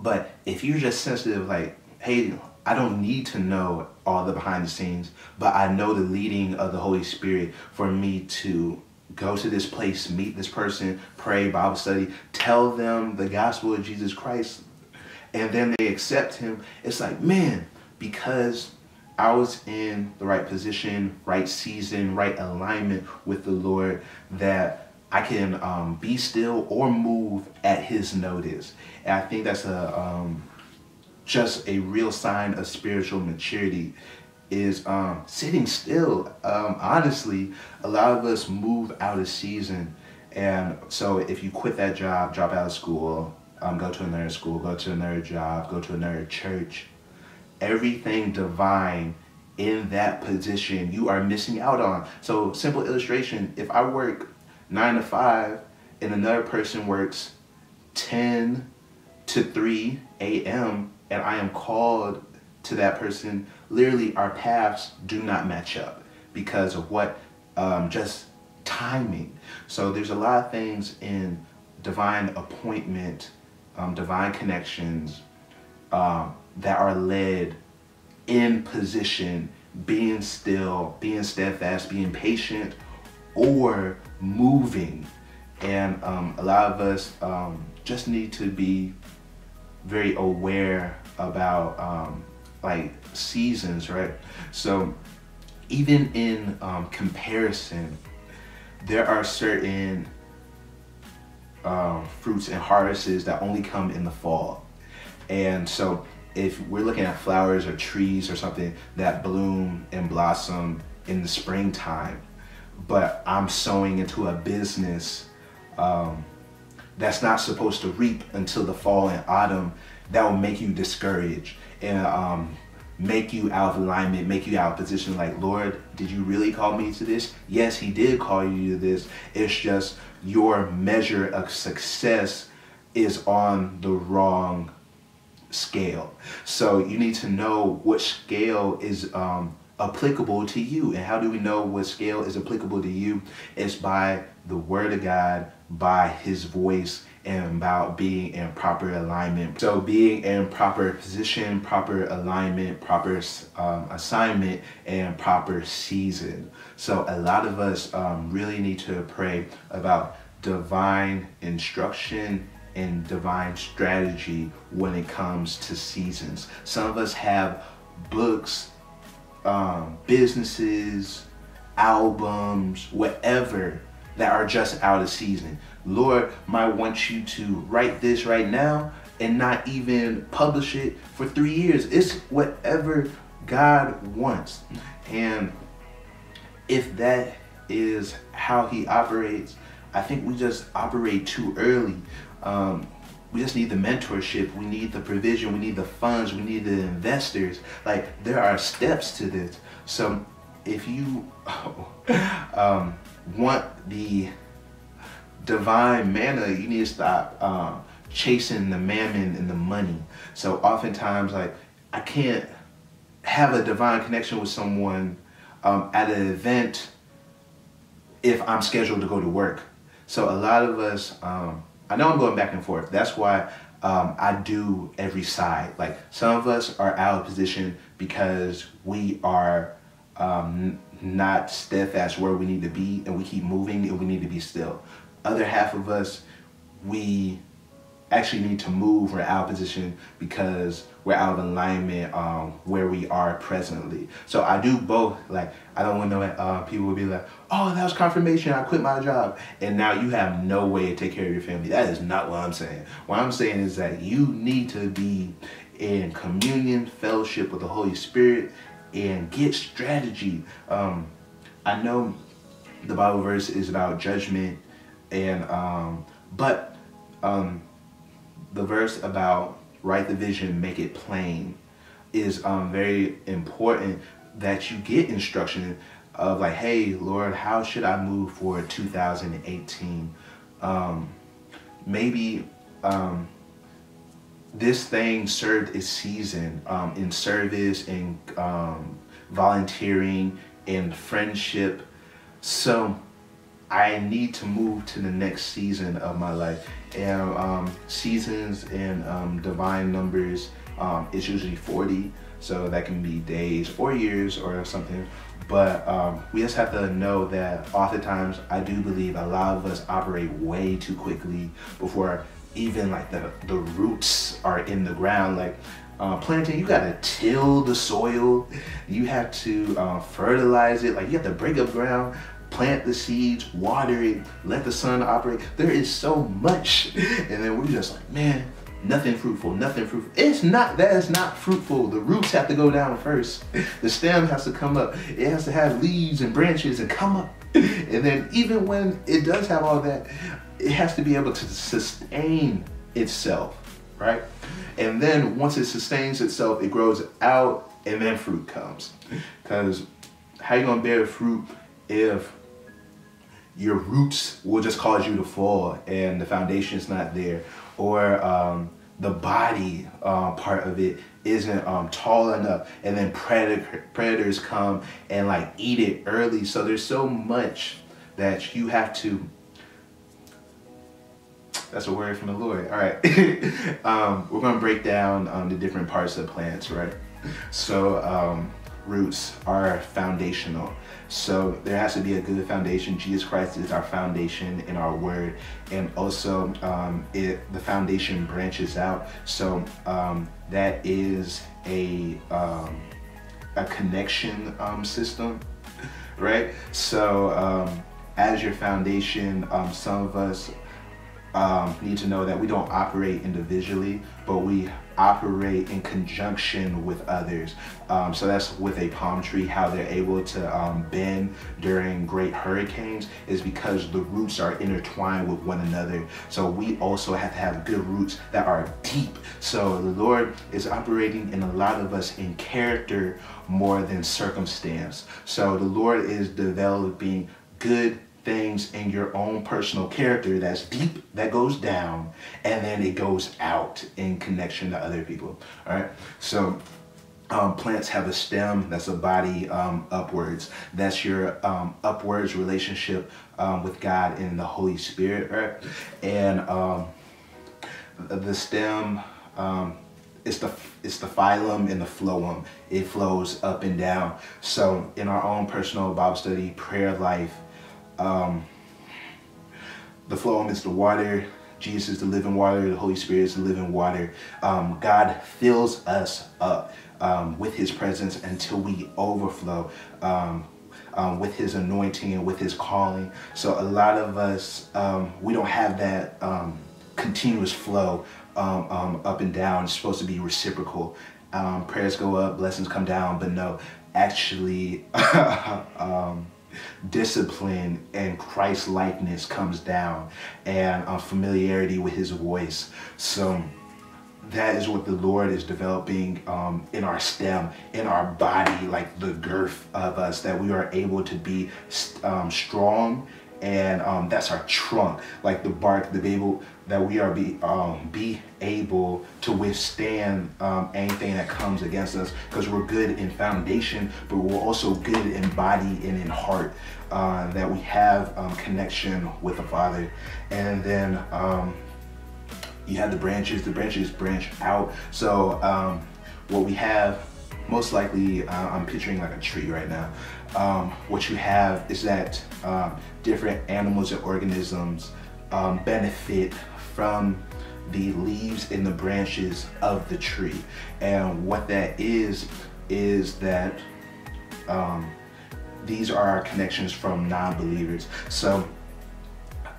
but if you're just sensitive, like, hey, I don't need to know all the behind the scenes, but I know the leading of the Holy Spirit for me to go to this place, meet this person, pray, Bible study, tell them the gospel of Jesus Christ, and then they accept him. It's like, man, because I was in the right position, right season, right alignment with the Lord, that I can um, be still or move at His notice. And I think that's a um, just a real sign of spiritual maturity is um, sitting still. Um, honestly, a lot of us move out of season. And so if you quit that job, drop out of school, um, go to another school, go to another job, go to another church, everything divine in that position you are missing out on. So simple illustration, if I work nine to five and another person works 10 to 3 a.m. and I am called to that person, literally our paths do not match up because of what um, just timing. So there's a lot of things in divine appointment, um, divine connections um, that are led in position, being still, being steadfast, being patient, or moving. And um, a lot of us um, just need to be very aware about like seasons, right? So even in um, comparison, there are certain uh, fruits and harvests that only come in the fall. And so if we're looking at flowers or trees or something that bloom and blossom in the springtime, but I'm sowing into a business um, that's not supposed to reap until the fall and autumn, that will make you discouraged and um, make you out of alignment, make you out of position. Like, Lord, did you really call me to this? Yes, He did call you to this. It's just your measure of success is on the wrong scale. So you need to know what scale is um, applicable to you. And how do we know what scale is applicable to you? It's by the Word of God, by His voice, and about being in proper alignment. So being in proper position, proper alignment, proper um, assignment, and proper season. So a lot of us um, really need to pray about divine instruction and divine strategy when it comes to seasons. Some of us have books, um, businesses, albums, whatever that are just out of season. Lord might want you to write this right now and not even publish it for three years. It's whatever God wants. And if that is how He operates, I think we just operate too early. Um, we just need the mentorship. We need the provision. We need the funds. We need the investors. Like there are steps to this. So if you (laughs) um, want the divine manna, you need to stop um, chasing the mammon and the money. So oftentimes, like I can't have a divine connection with someone um, at an event if I'm scheduled to go to work. So a lot of us, um, I know I'm going back and forth. That's why um, I do every side. Like some of us are out of position because we are um, not steadfast where we need to be and we keep moving and we need to be still. Other half of us, we actually need to move or out of position because we're out of alignment um, where we are presently. So I do both. Like I don't want no uh, people will be like, oh, that was confirmation. I quit my job, and now you have no way to take care of your family. That is not what I'm saying. What I'm saying is that you need to be in communion, fellowship with the Holy Spirit, and get strategy. Um, I know the Bible verse is about judgment, and um, but um, the verse about write the vision, make it plain, is um, very important that you get instruction of like, hey, Lord, how should I move for 2018? Um, maybe um, this thing served its season um, in service and um, volunteering and friendship. So I need to move to the next season of my life. And um, seasons in um, divine numbers um, is usually 40. So that can be days or years or something. But um, we just have to know that oftentimes I do believe a lot of us operate way too quickly before even like the, the roots are in the ground. Like uh, planting, you gotta till the soil, you have to uh, fertilize it, like you have to break up ground, plant the seeds, water it, let the sun operate. There is so much. And then we're just like, man, nothing fruitful, nothing fruitful. It's not, that is not fruitful. The roots have to go down first. The stem has to come up. It has to have leaves and branches and come up. And then even when it does have all that, it has to be able to sustain itself, right? And then once it sustains itself, it grows out and then fruit comes. Because how you gonna bear fruit if your roots will just cause you to fall and the foundation is not there or um, the body uh, part of it isn't um, tall enough and then predator, predators come and like eat it early so there's so much that you have to that's a word from the Lord. All right. (laughs) um, we're to break down um, the different parts of plants, right? So um, roots are foundational. So there has to be a good foundation. Jesus Christ is our foundation in our word. And also um, the foundation branches out. So um, that is a, um, a connection um, system, (laughs) right? So um, as your foundation, um, some of us need to know that we don't operate individually, but we operate in conjunction with others. Um, so that's with a palm tree, how they're able to um, bend during great hurricanes is because the roots are intertwined with one another. So we also have to have good roots that are deep. So the Lord is operating in a lot of us in character more than circumstance. So the Lord is developing good things in your own personal character that's deep, that goes down, and then it goes out in connection to other people. All right. So um, plants have a stem that's a body um, upwards. That's your um, upwards relationship um, with God and the Holy Spirit, right? And um, the stem, um, it's the it's the xylem and the phloem. It flows up and down. So in our own personal Bible study, prayer life, um, the phloem is the water. Jesus is the living water. The Holy Spirit is the living water. Um, God fills us up um, with His presence until we overflow um, um with His anointing and with His calling. So a lot of us, um, we don't have that um, continuous flow um, up and down. It's supposed to be reciprocal. um, prayers go up, blessings come down, but no, actually, (laughs) um, discipline and Christ likeness comes down and uh, familiarity with his voice. So that is what the Lord is developing um, in our stem, in our body, like the girth of us, that we are able to be um, strong and um, that's our trunk, like the bark, the able that we are be um, be able to withstand um, anything that comes against us, because we're good in foundation, but we're also good in body and in heart. Uh, that we have um, connection with the Father, and then um, you have the branches. The branches branch out. So um, what we have most likely, uh, I'm picturing like a tree right now. Um, what you have is that um, different animals and organisms um, benefit from the leaves and the branches of the tree. And what that is, is that um, these are our connections from non-believers. So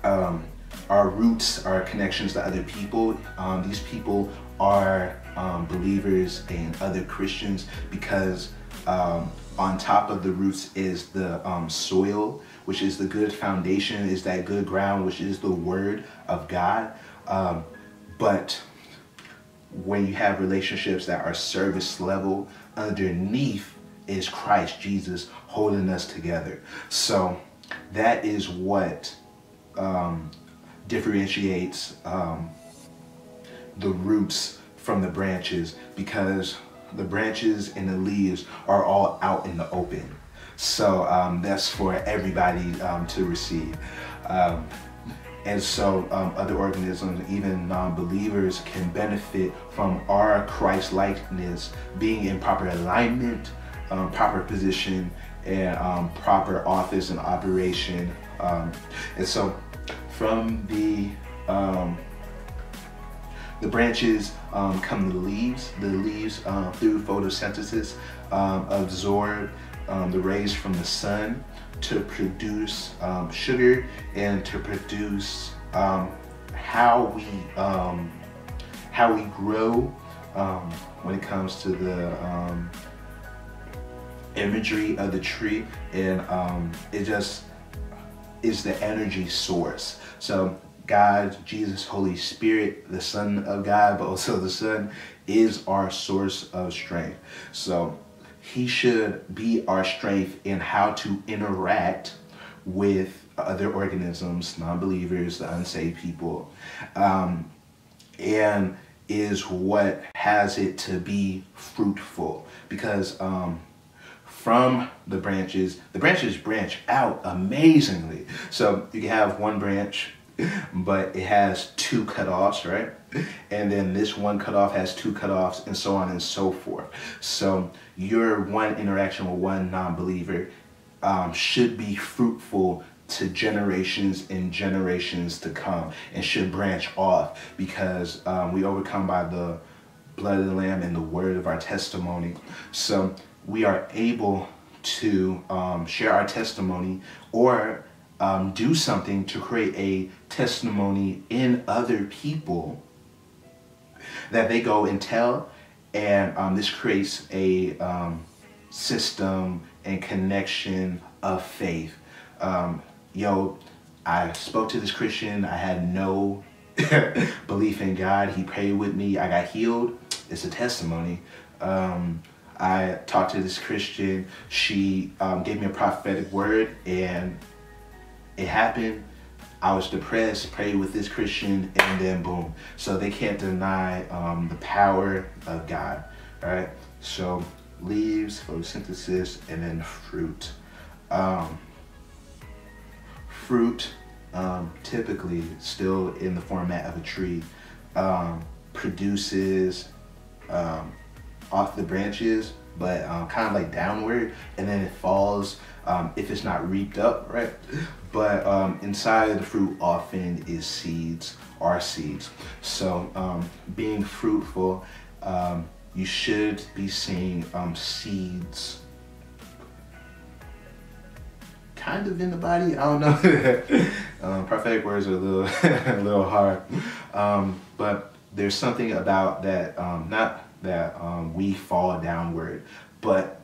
um, our roots are connections to other people. Um, these people are um, believers and other Christians because um, on top of the roots is the um, soil, which is the good foundation, is that good ground, which is the word of God. Um, but when you have relationships that are service level, underneath is Christ Jesus holding us together. So that is what um, differentiates um, the roots from the branches because the branches and the leaves are all out in the open. So um, that's for everybody um, to receive. Um, and so um, other organisms, even non-believers, can benefit from our Christ-likeness being in proper alignment, um, proper position, and um, proper office and operation. and so from the the branches um, come the leaves. The leaves uh, through photosynthesis um, absorb um, the rays from the sun to produce um, sugar and to produce um, how we how we grow when it comes to the imagery of the tree and it just is the energy source. So God, Jesus, Holy Spirit, the Son of God, but also the Son is our source of strength. So he should be our strength in how to interact with other organisms, non-believers, the unsaved people, um, and is what has it to be fruitful. Because um, from the branches, the branches branch out amazingly. So you can have one branch, but it has two cutoffs, right? And then this one cutoff has two cutoffs and so on and so forth. So your one interaction with one non-believer um, should be fruitful to generations and generations to come and should branch off because um, we overcome by the blood of the lamb and the word of our testimony. So we are able to um, share our testimony or um, do something to create a testimony in other people that they go and tell and um, this creates a um, system and connection of faith. Um, yo, I spoke to this Christian, I had no (laughs) belief in God, he prayed with me, I got healed, it's a testimony. Um, I talked to this Christian. She um, gave me a prophetic word, and it happened. I was depressed, prayed with this Christian, and then boom. So they can't deny um, the power of God. All right. So leaves, photosynthesis, and then fruit. Um, fruit, um, typically still in the format of a tree, um, produces um, off the branches, but um, kind of like downward, and then it falls um, if it's not reaped up, right? But um, inside of the fruit often is seeds, are seeds. So um, being fruitful, um, you should be seeing um, seeds kind of in the body. I don't know. (laughs) um, prophetic words are a little, (laughs) a little hard, um, but there's something about that. Um, not that um, we fall downward. But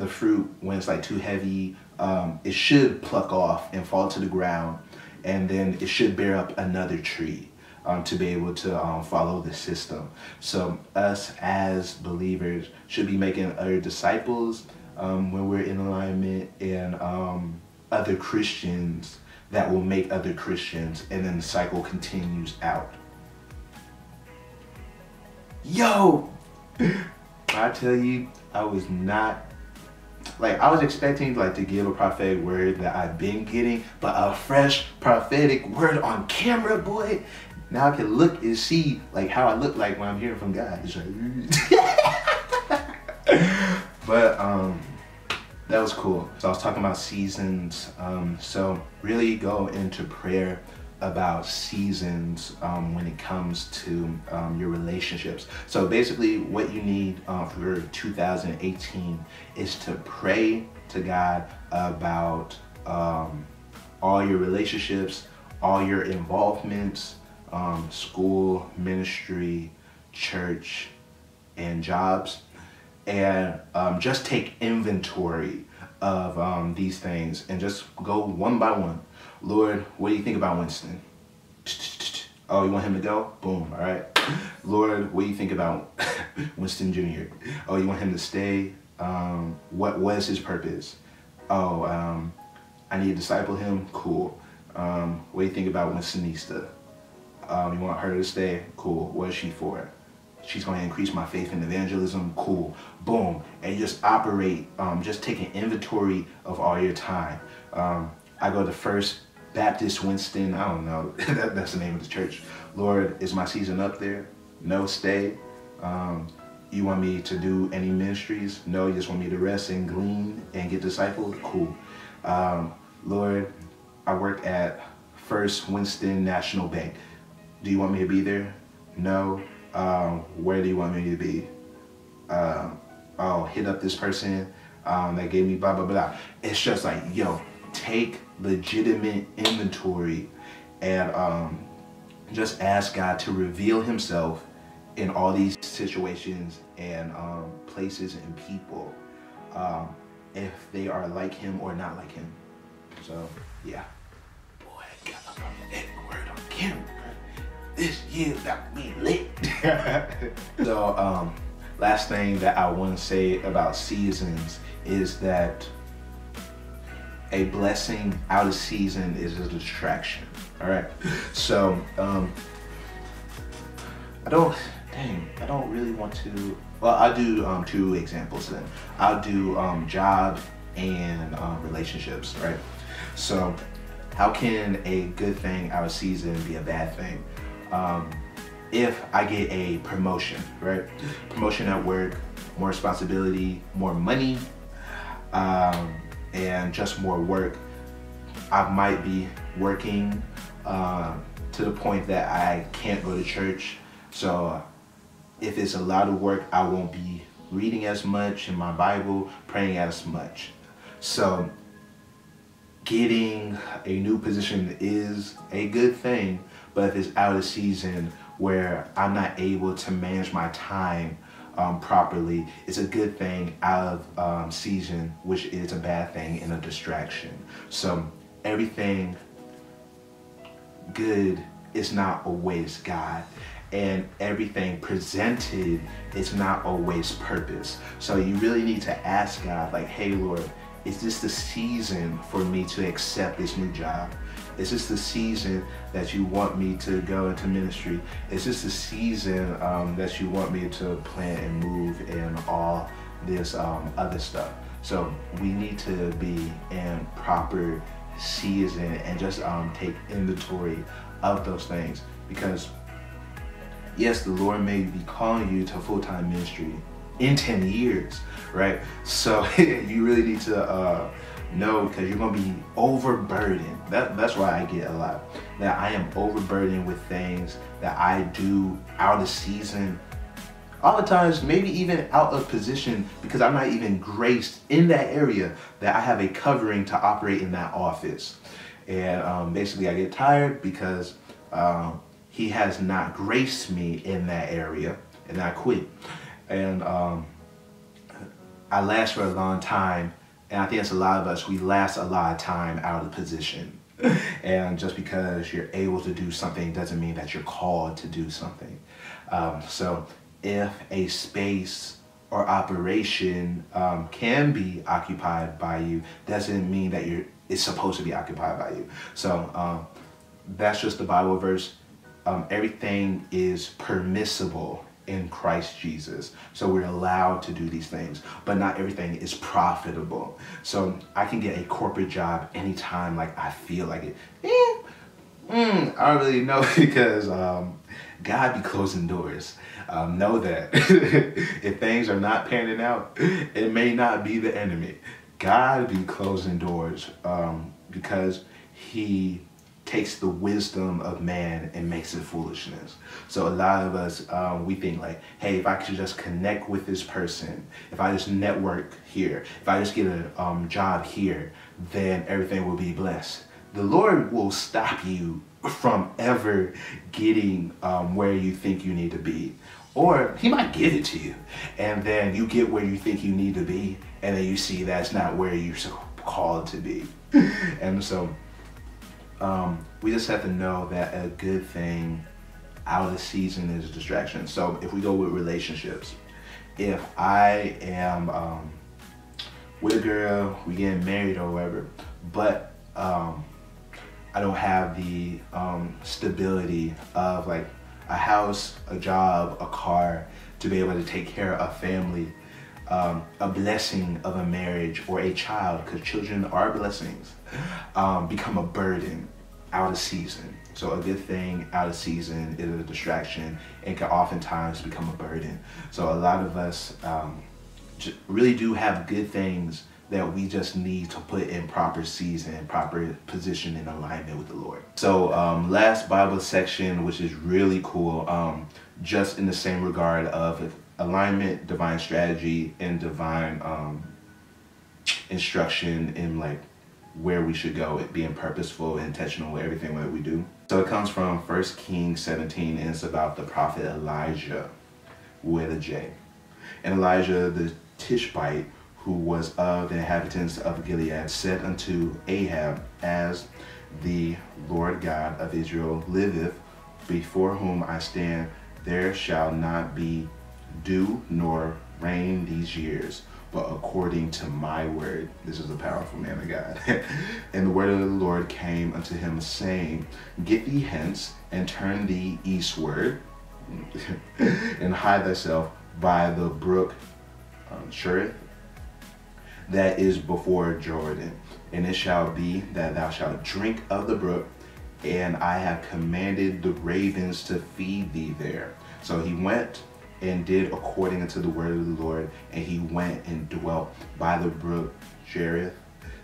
the fruit, when it's like too heavy, um, it should pluck off and fall to the ground, and then it should bear up another tree. Um, to be able to um, follow the system. So us as believers should be making other disciples um, when we're in alignment and um, other Christians that will make other Christians and then the cycle continues out. Yo! (laughs) I tell you, I was not like I was expecting like to give a prophetic word that I've been getting, but a fresh prophetic word on camera, boy. Now I can look and see like how I look like when I'm hearing from God. Like, (laughs) but um that was cool. So I was talking about seasons. Um, so really go into prayer about seasons um, when it comes to um, your relationships. So basically, what you need uh, for 2018 is to pray to God about um, all your relationships, all your involvements, um, school, ministry, church, and jobs. And um, just take inventory of um, these things and just go one by one Lord, what do you think about Winston? Oh, you want him to go? Boom, all right. Lord, what do you think about (laughs) Winston Jr.? Oh, you want him to stay? Um, what was his purpose? Oh, um, I need to disciple him? Cool. Um, what do you think about Winstonista? Um, you want her to stay? Cool. What is she for? She's going to increase my faith in evangelism. Cool. Boom. And just operate, um, just take an inventory of all your time. Um, I go to first Baptist Winston, I don't know, (laughs) that, that's the name of the church. Lord, is my season up there? No, stay. Um, you want me to do any ministries? No, you just want me to rest and glean and get discipled? Cool. Um, Lord, I work at First Winston National Bank. Do you want me to be there? No. Um, where do you want me to be? Uh, oh, hit up this person um, that gave me blah, blah, blah. It's just like, yo, take legitimate inventory and um, just ask God to reveal himself in all these situations and um, places and people um, if they are like him or not like him. So, yeah. Boy, I got a word on camera. This year got me lit. (laughs) so, um, last thing that I want to say about seasons is that a blessing out of season is a distraction. All right. So, um, I don't, dang, I don't really want to. Well, I'll do um, two examples then. I'll do um, job and um, relationships, right? So, how can a good thing out of season be a bad thing? Um, if I get a promotion, right? Promotion at work, more responsibility, more money, um, and just more work, I might be working uh, to the point that I can't go to church. So if it's a lot of work, I won't be reading as much in my Bible, praying as much. So getting a new position is a good thing, but if it's out of season where I'm not able to manage my time um, properly, it's a good thing out of um, season, which is a bad thing and a distraction. So everything good is not always God and everything presented is not always purpose. So you really need to ask God like, hey Lord, is this the season for me to accept this new job? Is this the season that you want me to go into ministry? Is this the season um, that you want me to plant and move and all this um, other stuff? So we need to be in proper season and just um, take inventory of those things because yes, the Lord may be calling you to full-time ministry in 10 years, right? So (laughs) you really need to uh, no, because you're gonna be overburdened. That, that's why I get a lot. That I am overburdened with things that I do out of season. All the times, maybe even out of position because I'm not even graced in that area that I have a covering to operate in that office. And um, basically I get tired because um, he has not graced me in that area, and I quit. And um, I last for a long time, and I think it's a lot of us, we last a lot of time out of position. (laughs) and just because you're able to do something doesn't mean that you're called to do something. Um, so if a space or operation um, can be occupied by you doesn't mean that you're it's supposed to be occupied by you. So um, that's just the Bible verse. Um, everything is permissible in Christ Jesus. So we're allowed to do these things, but not everything is profitable. So I can get a corporate job anytime like I feel like it. Eh, mm, I don't really know (laughs) because um, God be closing doors. Um, know that (laughs) if things are not panning out, it may not be the enemy. God be closing doors um, because he takes the wisdom of man and makes it foolishness. So a lot of us, um, we think like, hey, if I could just connect with this person, if I just network here, if I just get a um, job here, then everything will be blessed. The Lord will stop you from ever getting um, where you think you need to be. Or he might give it to you, and then you get where you think you need to be, and then you see that's not where you're called to be. (laughs) and so um, we just have to know that a good thing out of the season is distraction. So if we go with relationships, if I am um, with a girl, we getting married or whatever, but um, I don't have the um, stability of like a house, a job, a car to be able to take care of a family, um, a blessing of a marriage or a child, because children are blessings, um, become a burden out of season. So a good thing out of season is a distraction and can oftentimes become a burden. So a lot of us um, really do have good things that we just need to put in proper season, proper position in alignment with the Lord. So um, last Bible section, which is really cool, um, just in the same regard of alignment, divine strategy, and divine um, instruction in like where we should go, it being purposeful, intentional with everything that we do. So it comes from 1 Kings 17 and it's about the prophet Elijah with a J. And Elijah the Tishbite who was of the inhabitants of Gilead, said unto Ahab, As the Lord God of Israel liveth, before whom I stand, there shall not be dew nor rain these years, but according to my word. This is a powerful man of God. (laughs) and the word of the Lord came unto him, saying, Get thee hence, and turn thee eastward, (laughs) and hide thyself by the brook um, Cherith, that is before Jordan. And it shall be that thou shalt drink of the brook, and I have commanded the ravens to feed thee there. So he went and did according unto the word of the Lord, and he went and dwelt by the brook Cherith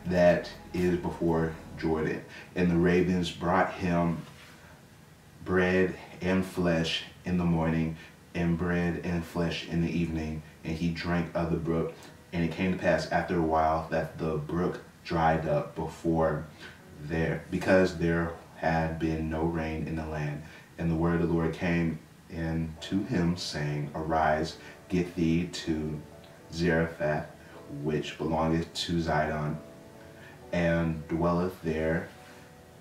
that is before Jordan. And the ravens brought him bread and flesh in the morning, and bread and flesh in the evening, and he drank of the brook. And it came to pass after a while that the brook dried up before there, because there had been no rain in the land. And the word of the Lord came in to him, saying, Arise, get thee to Zarephath, which belongeth to Zidon, and dwelleth there.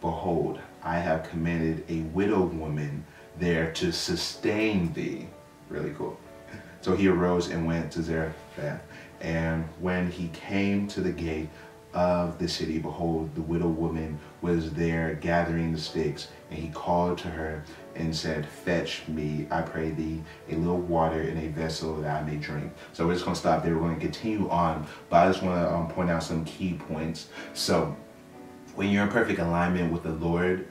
Behold, I have commanded a widow woman there to sustain thee. Really cool. So he arose and went to Zarephath. And when he came to the gate of the city, behold, the widow woman was there gathering the sticks. And he called to her and said, Fetch me, I pray thee, a little water in a vessel that I may drink. So we're just going to stop there. We're going to continue on. But I just want to um, point out some key points. So when you're in perfect alignment with the Lord,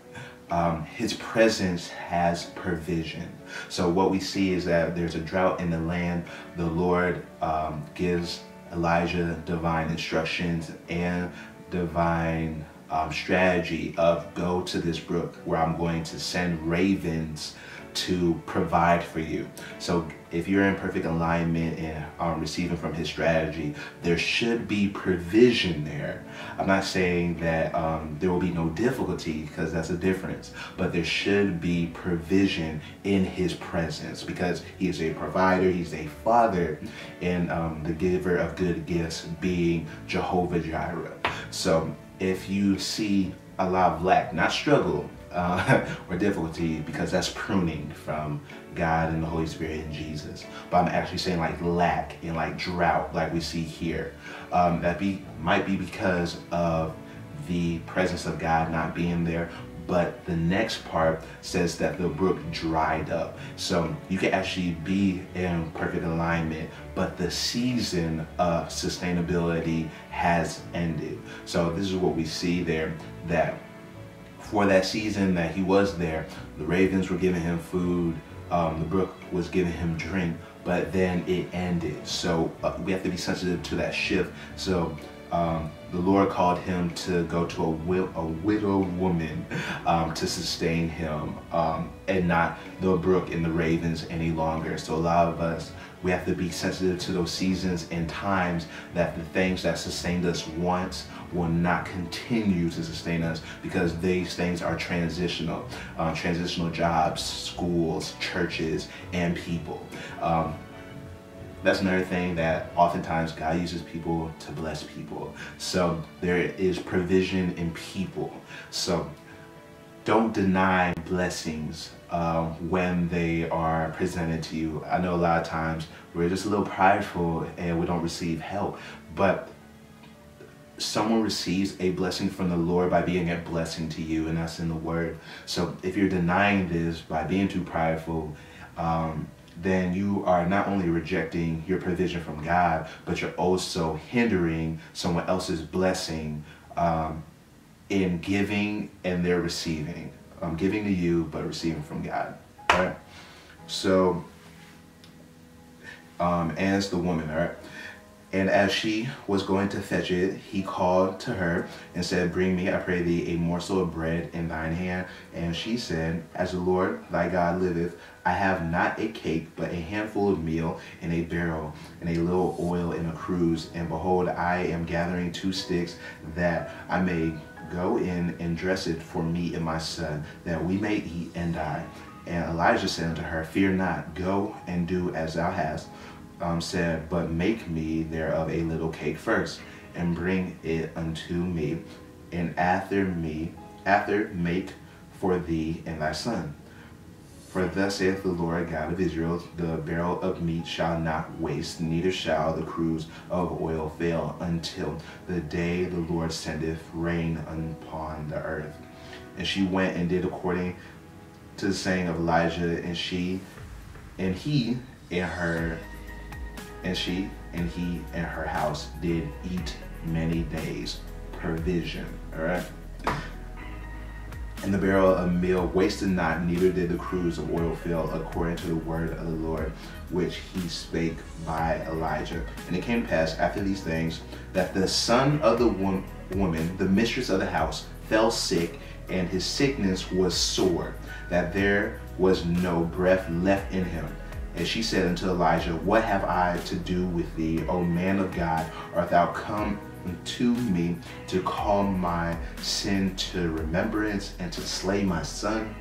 um, his presence has provision. So what we see is that there's a drought in the land. The Lord um, gives Elijah divine instructions and divine um, strategy of go to this brook where I'm going to send ravens to provide for you. So if you're in perfect alignment and um, receiving from his strategy, there should be provision there. I'm not saying that um, there will be no difficulty because that's a difference, but there should be provision in his presence because he is a provider, he's a father, and um, the giver of good gifts being Jehovah Jireh. So if you see a lot of lack, not struggle, uh, (laughs) or difficulty because that's pruning from God and the Holy Spirit and Jesus. But I'm actually saying like lack and like drought, like we see here. Um, that be might be because of the presence of God not being there. But the next part says that the brook dried up. So you can actually be in perfect alignment, but the season of sustainability has ended. So this is what we see there that for that season that he was there, the Ravens were giving him food, um, the brook was giving him drink, but then it ended. So uh, we have to be sensitive to that shift. So um, the Lord called him to go to a, wi- a widow woman um, to sustain him um, and not the brook and the ravens any longer. So a lot of us, we have to be sensitive to those seasons and times that the things that sustained us once will not continue to sustain us because these things are transitional. Uh, transitional jobs, schools, churches, and people. Um, that's another thing that oftentimes God uses people to bless people. So there is provision in people. So don't deny blessings uh, when they are presented to you. I know a lot of times we're just a little prideful and we don't receive help, but someone receives a blessing from the Lord by being a blessing to you, and that's in the Word. So if you're denying this by being too prideful, um, then you are not only rejecting your provision from God, but you're also hindering someone else's blessing um, in giving and they're receiving. I'm giving to you, but receiving from God. Right. So, um, as the woman, all right. And as she was going to fetch it, he called to her and said, Bring me, I pray thee, a morsel of bread in thine hand. And she said, As the Lord thy God liveth, I have not a cake, but a handful of meal in a barrel, and a little oil in a cruse. And behold, I am gathering two sticks, that I may go in and dress it for me and my son, that we may eat and die. And Elijah said unto her, Fear not, go and do as thou hast um, said, But make me thereof a little cake first, and bring it unto me, and after me, after make for thee and thy son. For thus saith the Lord God of Israel, the barrel of meat shall not waste, neither shall the cruse of oil fail, until the day the Lord sendeth rain upon the earth. And she went and did according to the saying of Elijah, and she and he and her and she and he and her house did eat many days. Provision, all right? And the barrel of meal wasted not, neither did the cruse of oil fail, according to the word of the Lord, which he spake by Elijah. And it came to pass after these things that the son of the woman, the mistress of the house, fell sick, and his sickness was sore, that there was no breath left in him. And she said unto Elijah, What have I to do with thee, O man of God? Art thou come to me to call my sin to remembrance and to slay my son?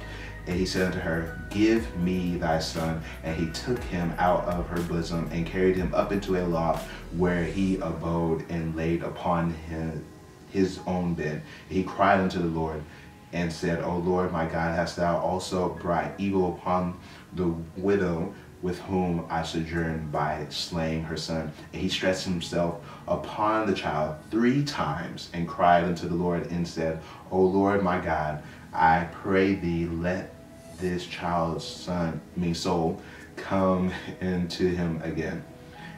And he said unto her, Give me thy son. And he took him out of her bosom and carried him up into a loft where he abode and laid upon him his own bed. He cried unto the Lord and said, O Lord my God, hast thou also brought evil upon the widow with whom I sojourned by slaying her son. And he stretched himself upon the child three times and cried unto the Lord and said, O Lord my God, I pray thee, let this child's son, me soul, come into him again.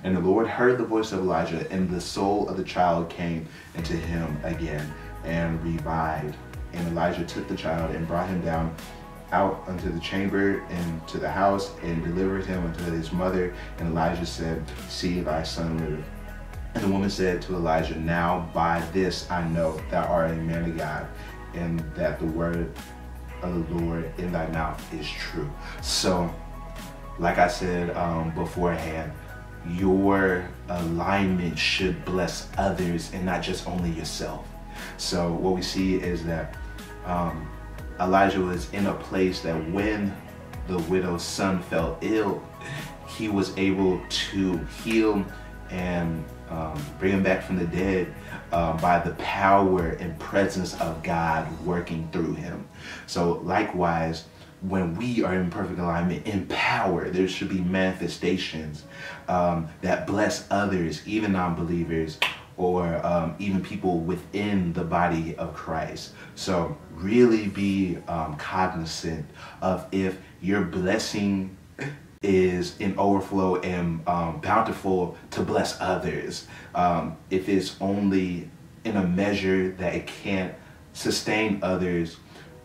And the Lord heard the voice of Elijah, and the soul of the child came into him again and revived. And Elijah took the child and brought him down out unto the chamber and to the house and delivered him unto his mother. And Elijah said, See thy son live. And the woman said to Elijah, Now by this I know thou art a man of God, and that the word of the Lord in thy mouth is true. So, like I said um, beforehand, your alignment should bless others and not just only yourself. So, what we see is that um, Elijah was in a place that when the widow's son fell ill, he was able to heal and um, bring him back from the dead uh, by the power and presence of God working through him. So, likewise, when we are in perfect alignment in power, there should be manifestations um, that bless others, even non believers, or um, even people within the body of Christ. So, really be um, cognizant of if your blessing is in overflow and um, bountiful to bless others. Um, if it's only in a measure that it can't sustain others,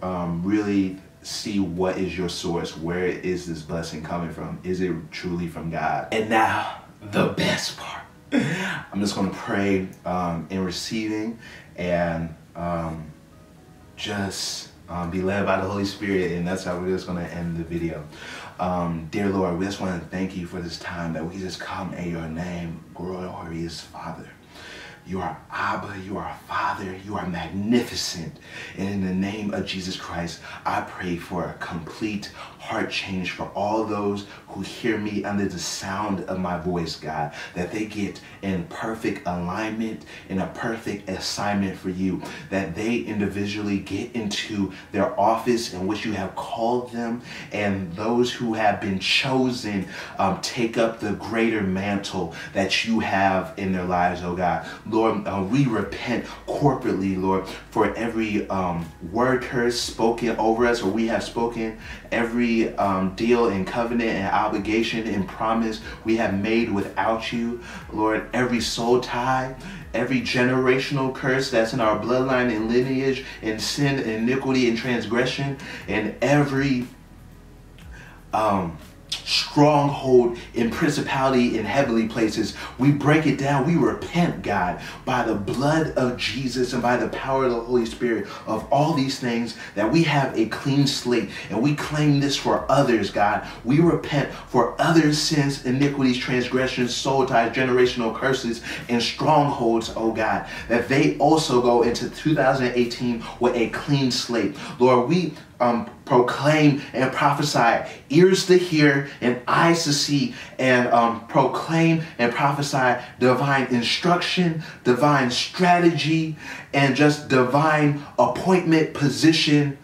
um, really see what is your source. Where is this blessing coming from? Is it truly from God? And now, the best part. I'm just going to pray um, in receiving and um, just um, be led by the Holy Spirit, and that's how we're just going to end the video. Um, dear Lord, we just want to thank you for this time that we just come in your name, glorious Father. You are Abba, you are Father, you are magnificent. And in the name of Jesus Christ, I pray for a complete heart change for all those who hear me under the sound of my voice, God, that they get in perfect alignment, in a perfect assignment for you, that they individually get into their office in which you have called them, and those who have been chosen um, take up the greater mantle that you have in their lives, oh God. Lord, uh, we repent corporately, Lord, for every um, word curse spoken over us, or we have spoken, every um, deal and covenant and obligation and promise we have made without you. Lord, every soul tie, every generational curse that's in our bloodline and lineage, and sin, iniquity, and transgression, and every um, stronghold in principality in heavenly places. We break it down. We repent, God, by the blood of Jesus and by the power of the Holy Spirit of all these things that we have a clean slate and we claim this for others, God. We repent for others' sins, iniquities, transgressions, soul ties, generational curses, and strongholds, oh God, that they also go into 2018 with a clean slate. Lord, we um, proclaim and prophesy, ears to hear and eyes to see, and um, proclaim and prophesy divine instruction, divine strategy, and just divine appointment, position,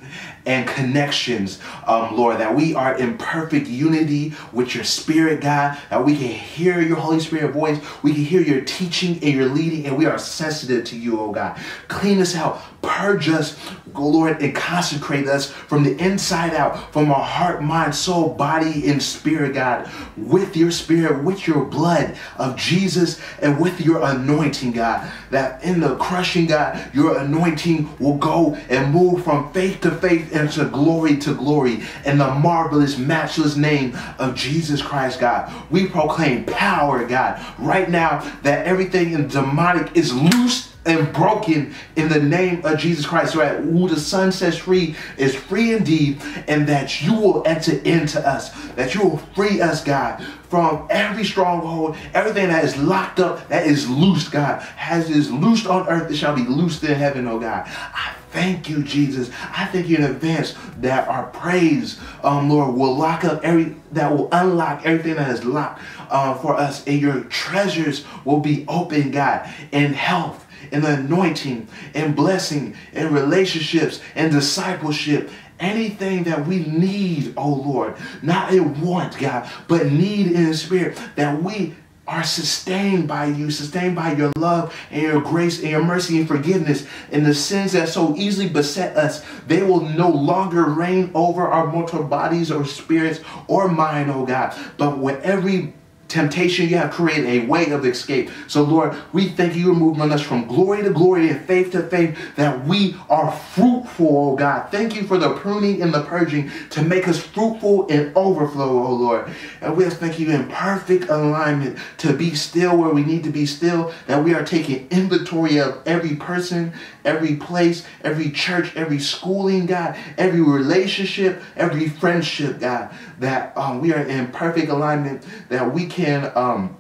and connections, um, Lord, that we are in perfect unity with your Spirit, God, that we can hear your Holy Spirit voice, we can hear your teaching and your leading, and we are sensitive to you, oh God. Clean us out, purge us, go, Lord, and consecrate us from the inside out, from our heart, mind, soul, body, and spirit, God, with your spirit, with your blood of Jesus, and with your anointing, God, that in the crushing, God, your anointing will go and move from faith to faith and to glory to glory in the marvelous, matchless name of Jesus Christ, God. We proclaim power, God, right now that everything in demonic is loosed and broken in the name of Jesus Christ. Right? Who the Son sets free is free indeed, and that you will enter into us, that you will free us, God, from every stronghold, everything that is locked up, that is loosed, God. Has is loosed on earth, it shall be loosed in heaven, oh God. I thank you, Jesus. I thank you in advance that our praise, um, Lord, will lock up every, that will unlock everything that is locked uh, for us, and your treasures will be open, God, in health and anointing and blessing and relationships and discipleship. Anything that we need, oh Lord, not a want, God, but need in the spirit that we are sustained by you, sustained by your love and your grace and your mercy and forgiveness. And the sins that so easily beset us, they will no longer reign over our mortal bodies or spirits or mind, oh God. But with every temptation, you have created a way of escape. So, Lord, we thank you. You're moving us from glory to glory and faith to faith that we are fruitful, oh God. Thank you for the pruning and the purging to make us fruitful and overflow, oh Lord. And we thank you in perfect alignment to be still where we need to be still, that we are taking inventory of every person, every place, every church, every schooling, God, every relationship, every friendship, God, that um, we are in perfect alignment, that we can um,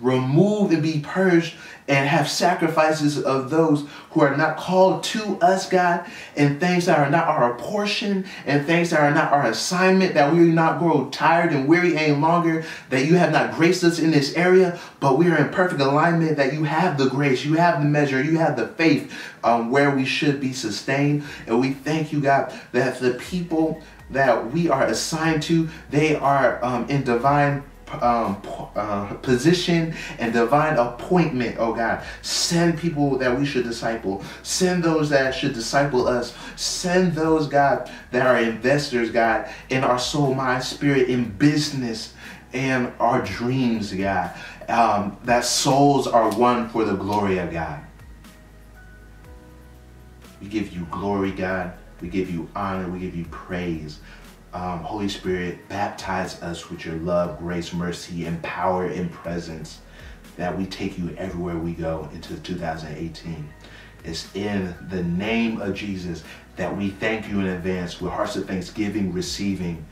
remove and be purged and have sacrifices of those who are not called to us, God, and things that are not our portion and things that are not our assignment, that we will not grow tired and weary any longer, that you have not graced us in this area, but we are in perfect alignment, that you have the grace, you have the measure, you have the faith um, where we should be sustained. And we thank you, God, that the people that we are assigned to, they are um, in divine um, uh, position and divine appointment, oh God. Send people that we should disciple. Send those that should disciple us. Send those, God, that are investors, God, in our soul, mind, spirit, in business and our dreams, God. Um, that souls are one for the glory of God. We give you glory, God. We give you honor. We give you praise um, Holy Spirit, baptize us with your love, grace, mercy, and power and presence that we take you everywhere we go into 2018. It's in the name of Jesus that we thank you in advance with hearts of thanksgiving, receiving,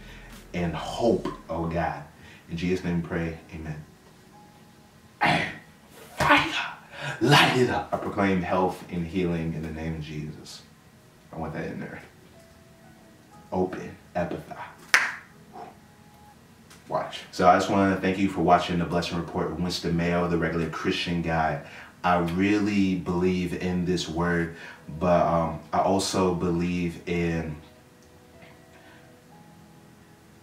and hope, oh God. In Jesus' name we pray, amen. (clears throat) Fire! Light it up. I proclaim health and healing in the name of Jesus. I want that in there. Open. Ephphatha. Watch. So I just want to thank you for watching the Blessing Report with Winston Mayo, the regular Christian guy. I really believe in this word, but um, I also believe in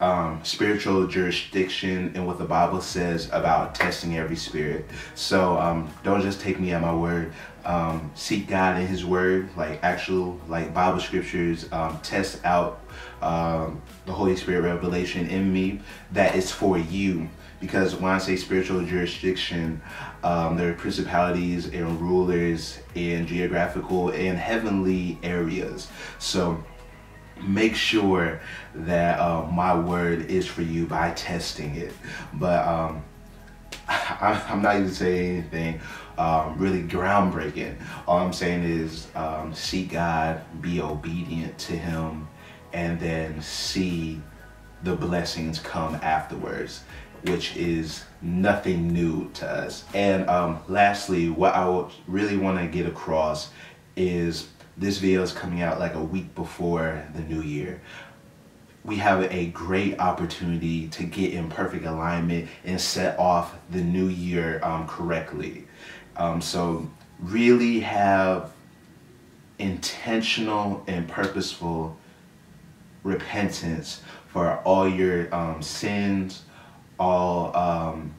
um, spiritual jurisdiction and what the Bible says about testing every spirit. So um, don't just take me at my word. Um, seek God in His Word, like actual, like Bible scriptures. Um, test out um, the Holy Spirit revelation in me that is for you. Because when I say spiritual jurisdiction, um, there are principalities and rulers in geographical and heavenly areas. So make sure that uh, my word is for you by testing it. But um, (laughs) I, am not even saying anything um, really groundbreaking. All I'm saying is um, seek God, be obedient to Him, and then see the blessings come afterwards, which is nothing new to us. And um, lastly, what I really want to get across is this video is coming out like a week before the new year. We have a great opportunity to get in perfect alignment and set off the new year um, correctly. Um, so really have intentional and purposeful repentance for all your um, sins, all um,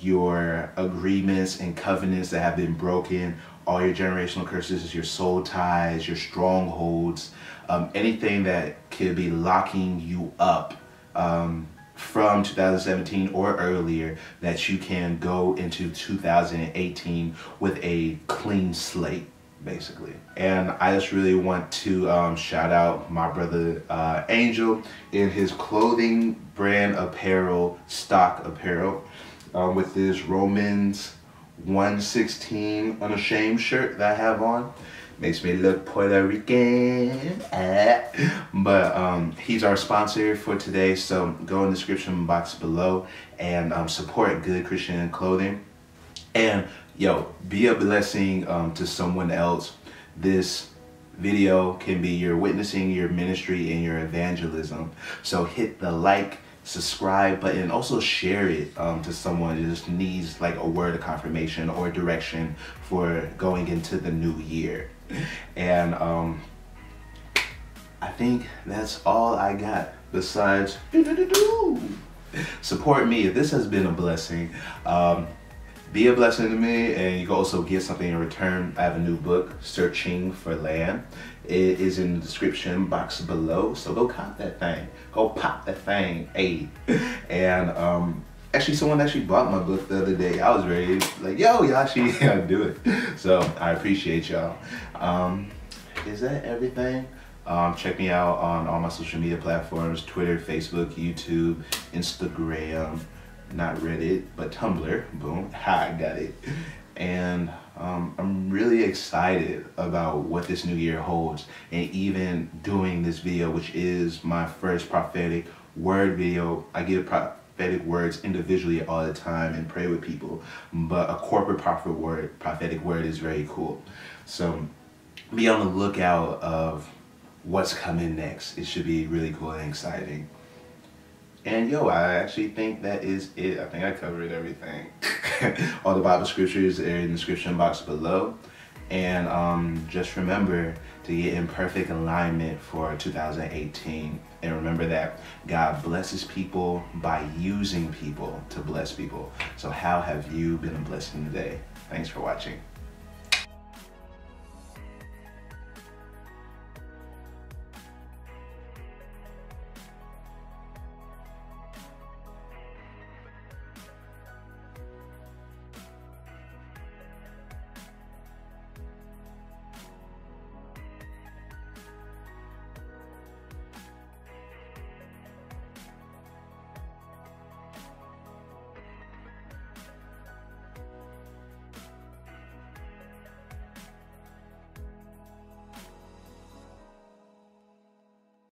your agreements and covenants that have been broken, all your generational curses, your soul ties, your strongholds, um, anything that could be locking you up um, from 2017 or earlier that you can go into 2018 with a clean slate basically. And I just really want to um, shout out my brother uh, Angel in his clothing brand apparel, Stalk apparel, um, with this Romans 116 unashamed shirt that I have on. Makes me look Puerto Rican. But um, he's our sponsor for today, so go in the description box below and um, support good Christian clothing. And yo, be a blessing um, to someone else. This video can be your witnessing, your ministry, and your evangelism. So hit the like, subscribe button, also share it um, to someone who just needs like a word of confirmation or direction for going into the new year. And um, I think that's all I got besides (laughs) support me. If this has been a blessing, um, be a blessing to me and you can also get something in return. I have a new book, Searching for Land. It is in the description box below, so go cop that thing. Go pop that thing, hey. And um, actually someone actually bought my book the other day. I was ready, like, yo, y'all actually (laughs) do it. So I appreciate y'all. Um, is that everything? Um, check me out on all my social media platforms, Twitter, Facebook, YouTube, Instagram, not Reddit, but Tumblr. Boom, ha, (laughs) I got it. And um, I'm really excited about what this new year holds and even doing this video, which is my first prophetic word video. I give prophetic words individually all the time and pray with people, but a corporate prophet word, prophetic word is very cool. So be on the lookout of what's coming next. It should be really cool and exciting. And yo, I actually think that is it. I think I covered everything. (laughs) All the Bible scriptures are in the description box below. And um, just remember to get in perfect alignment for 2018. And remember that God blesses people by using people to bless people. So how have you been a blessing today? Thanks for watching.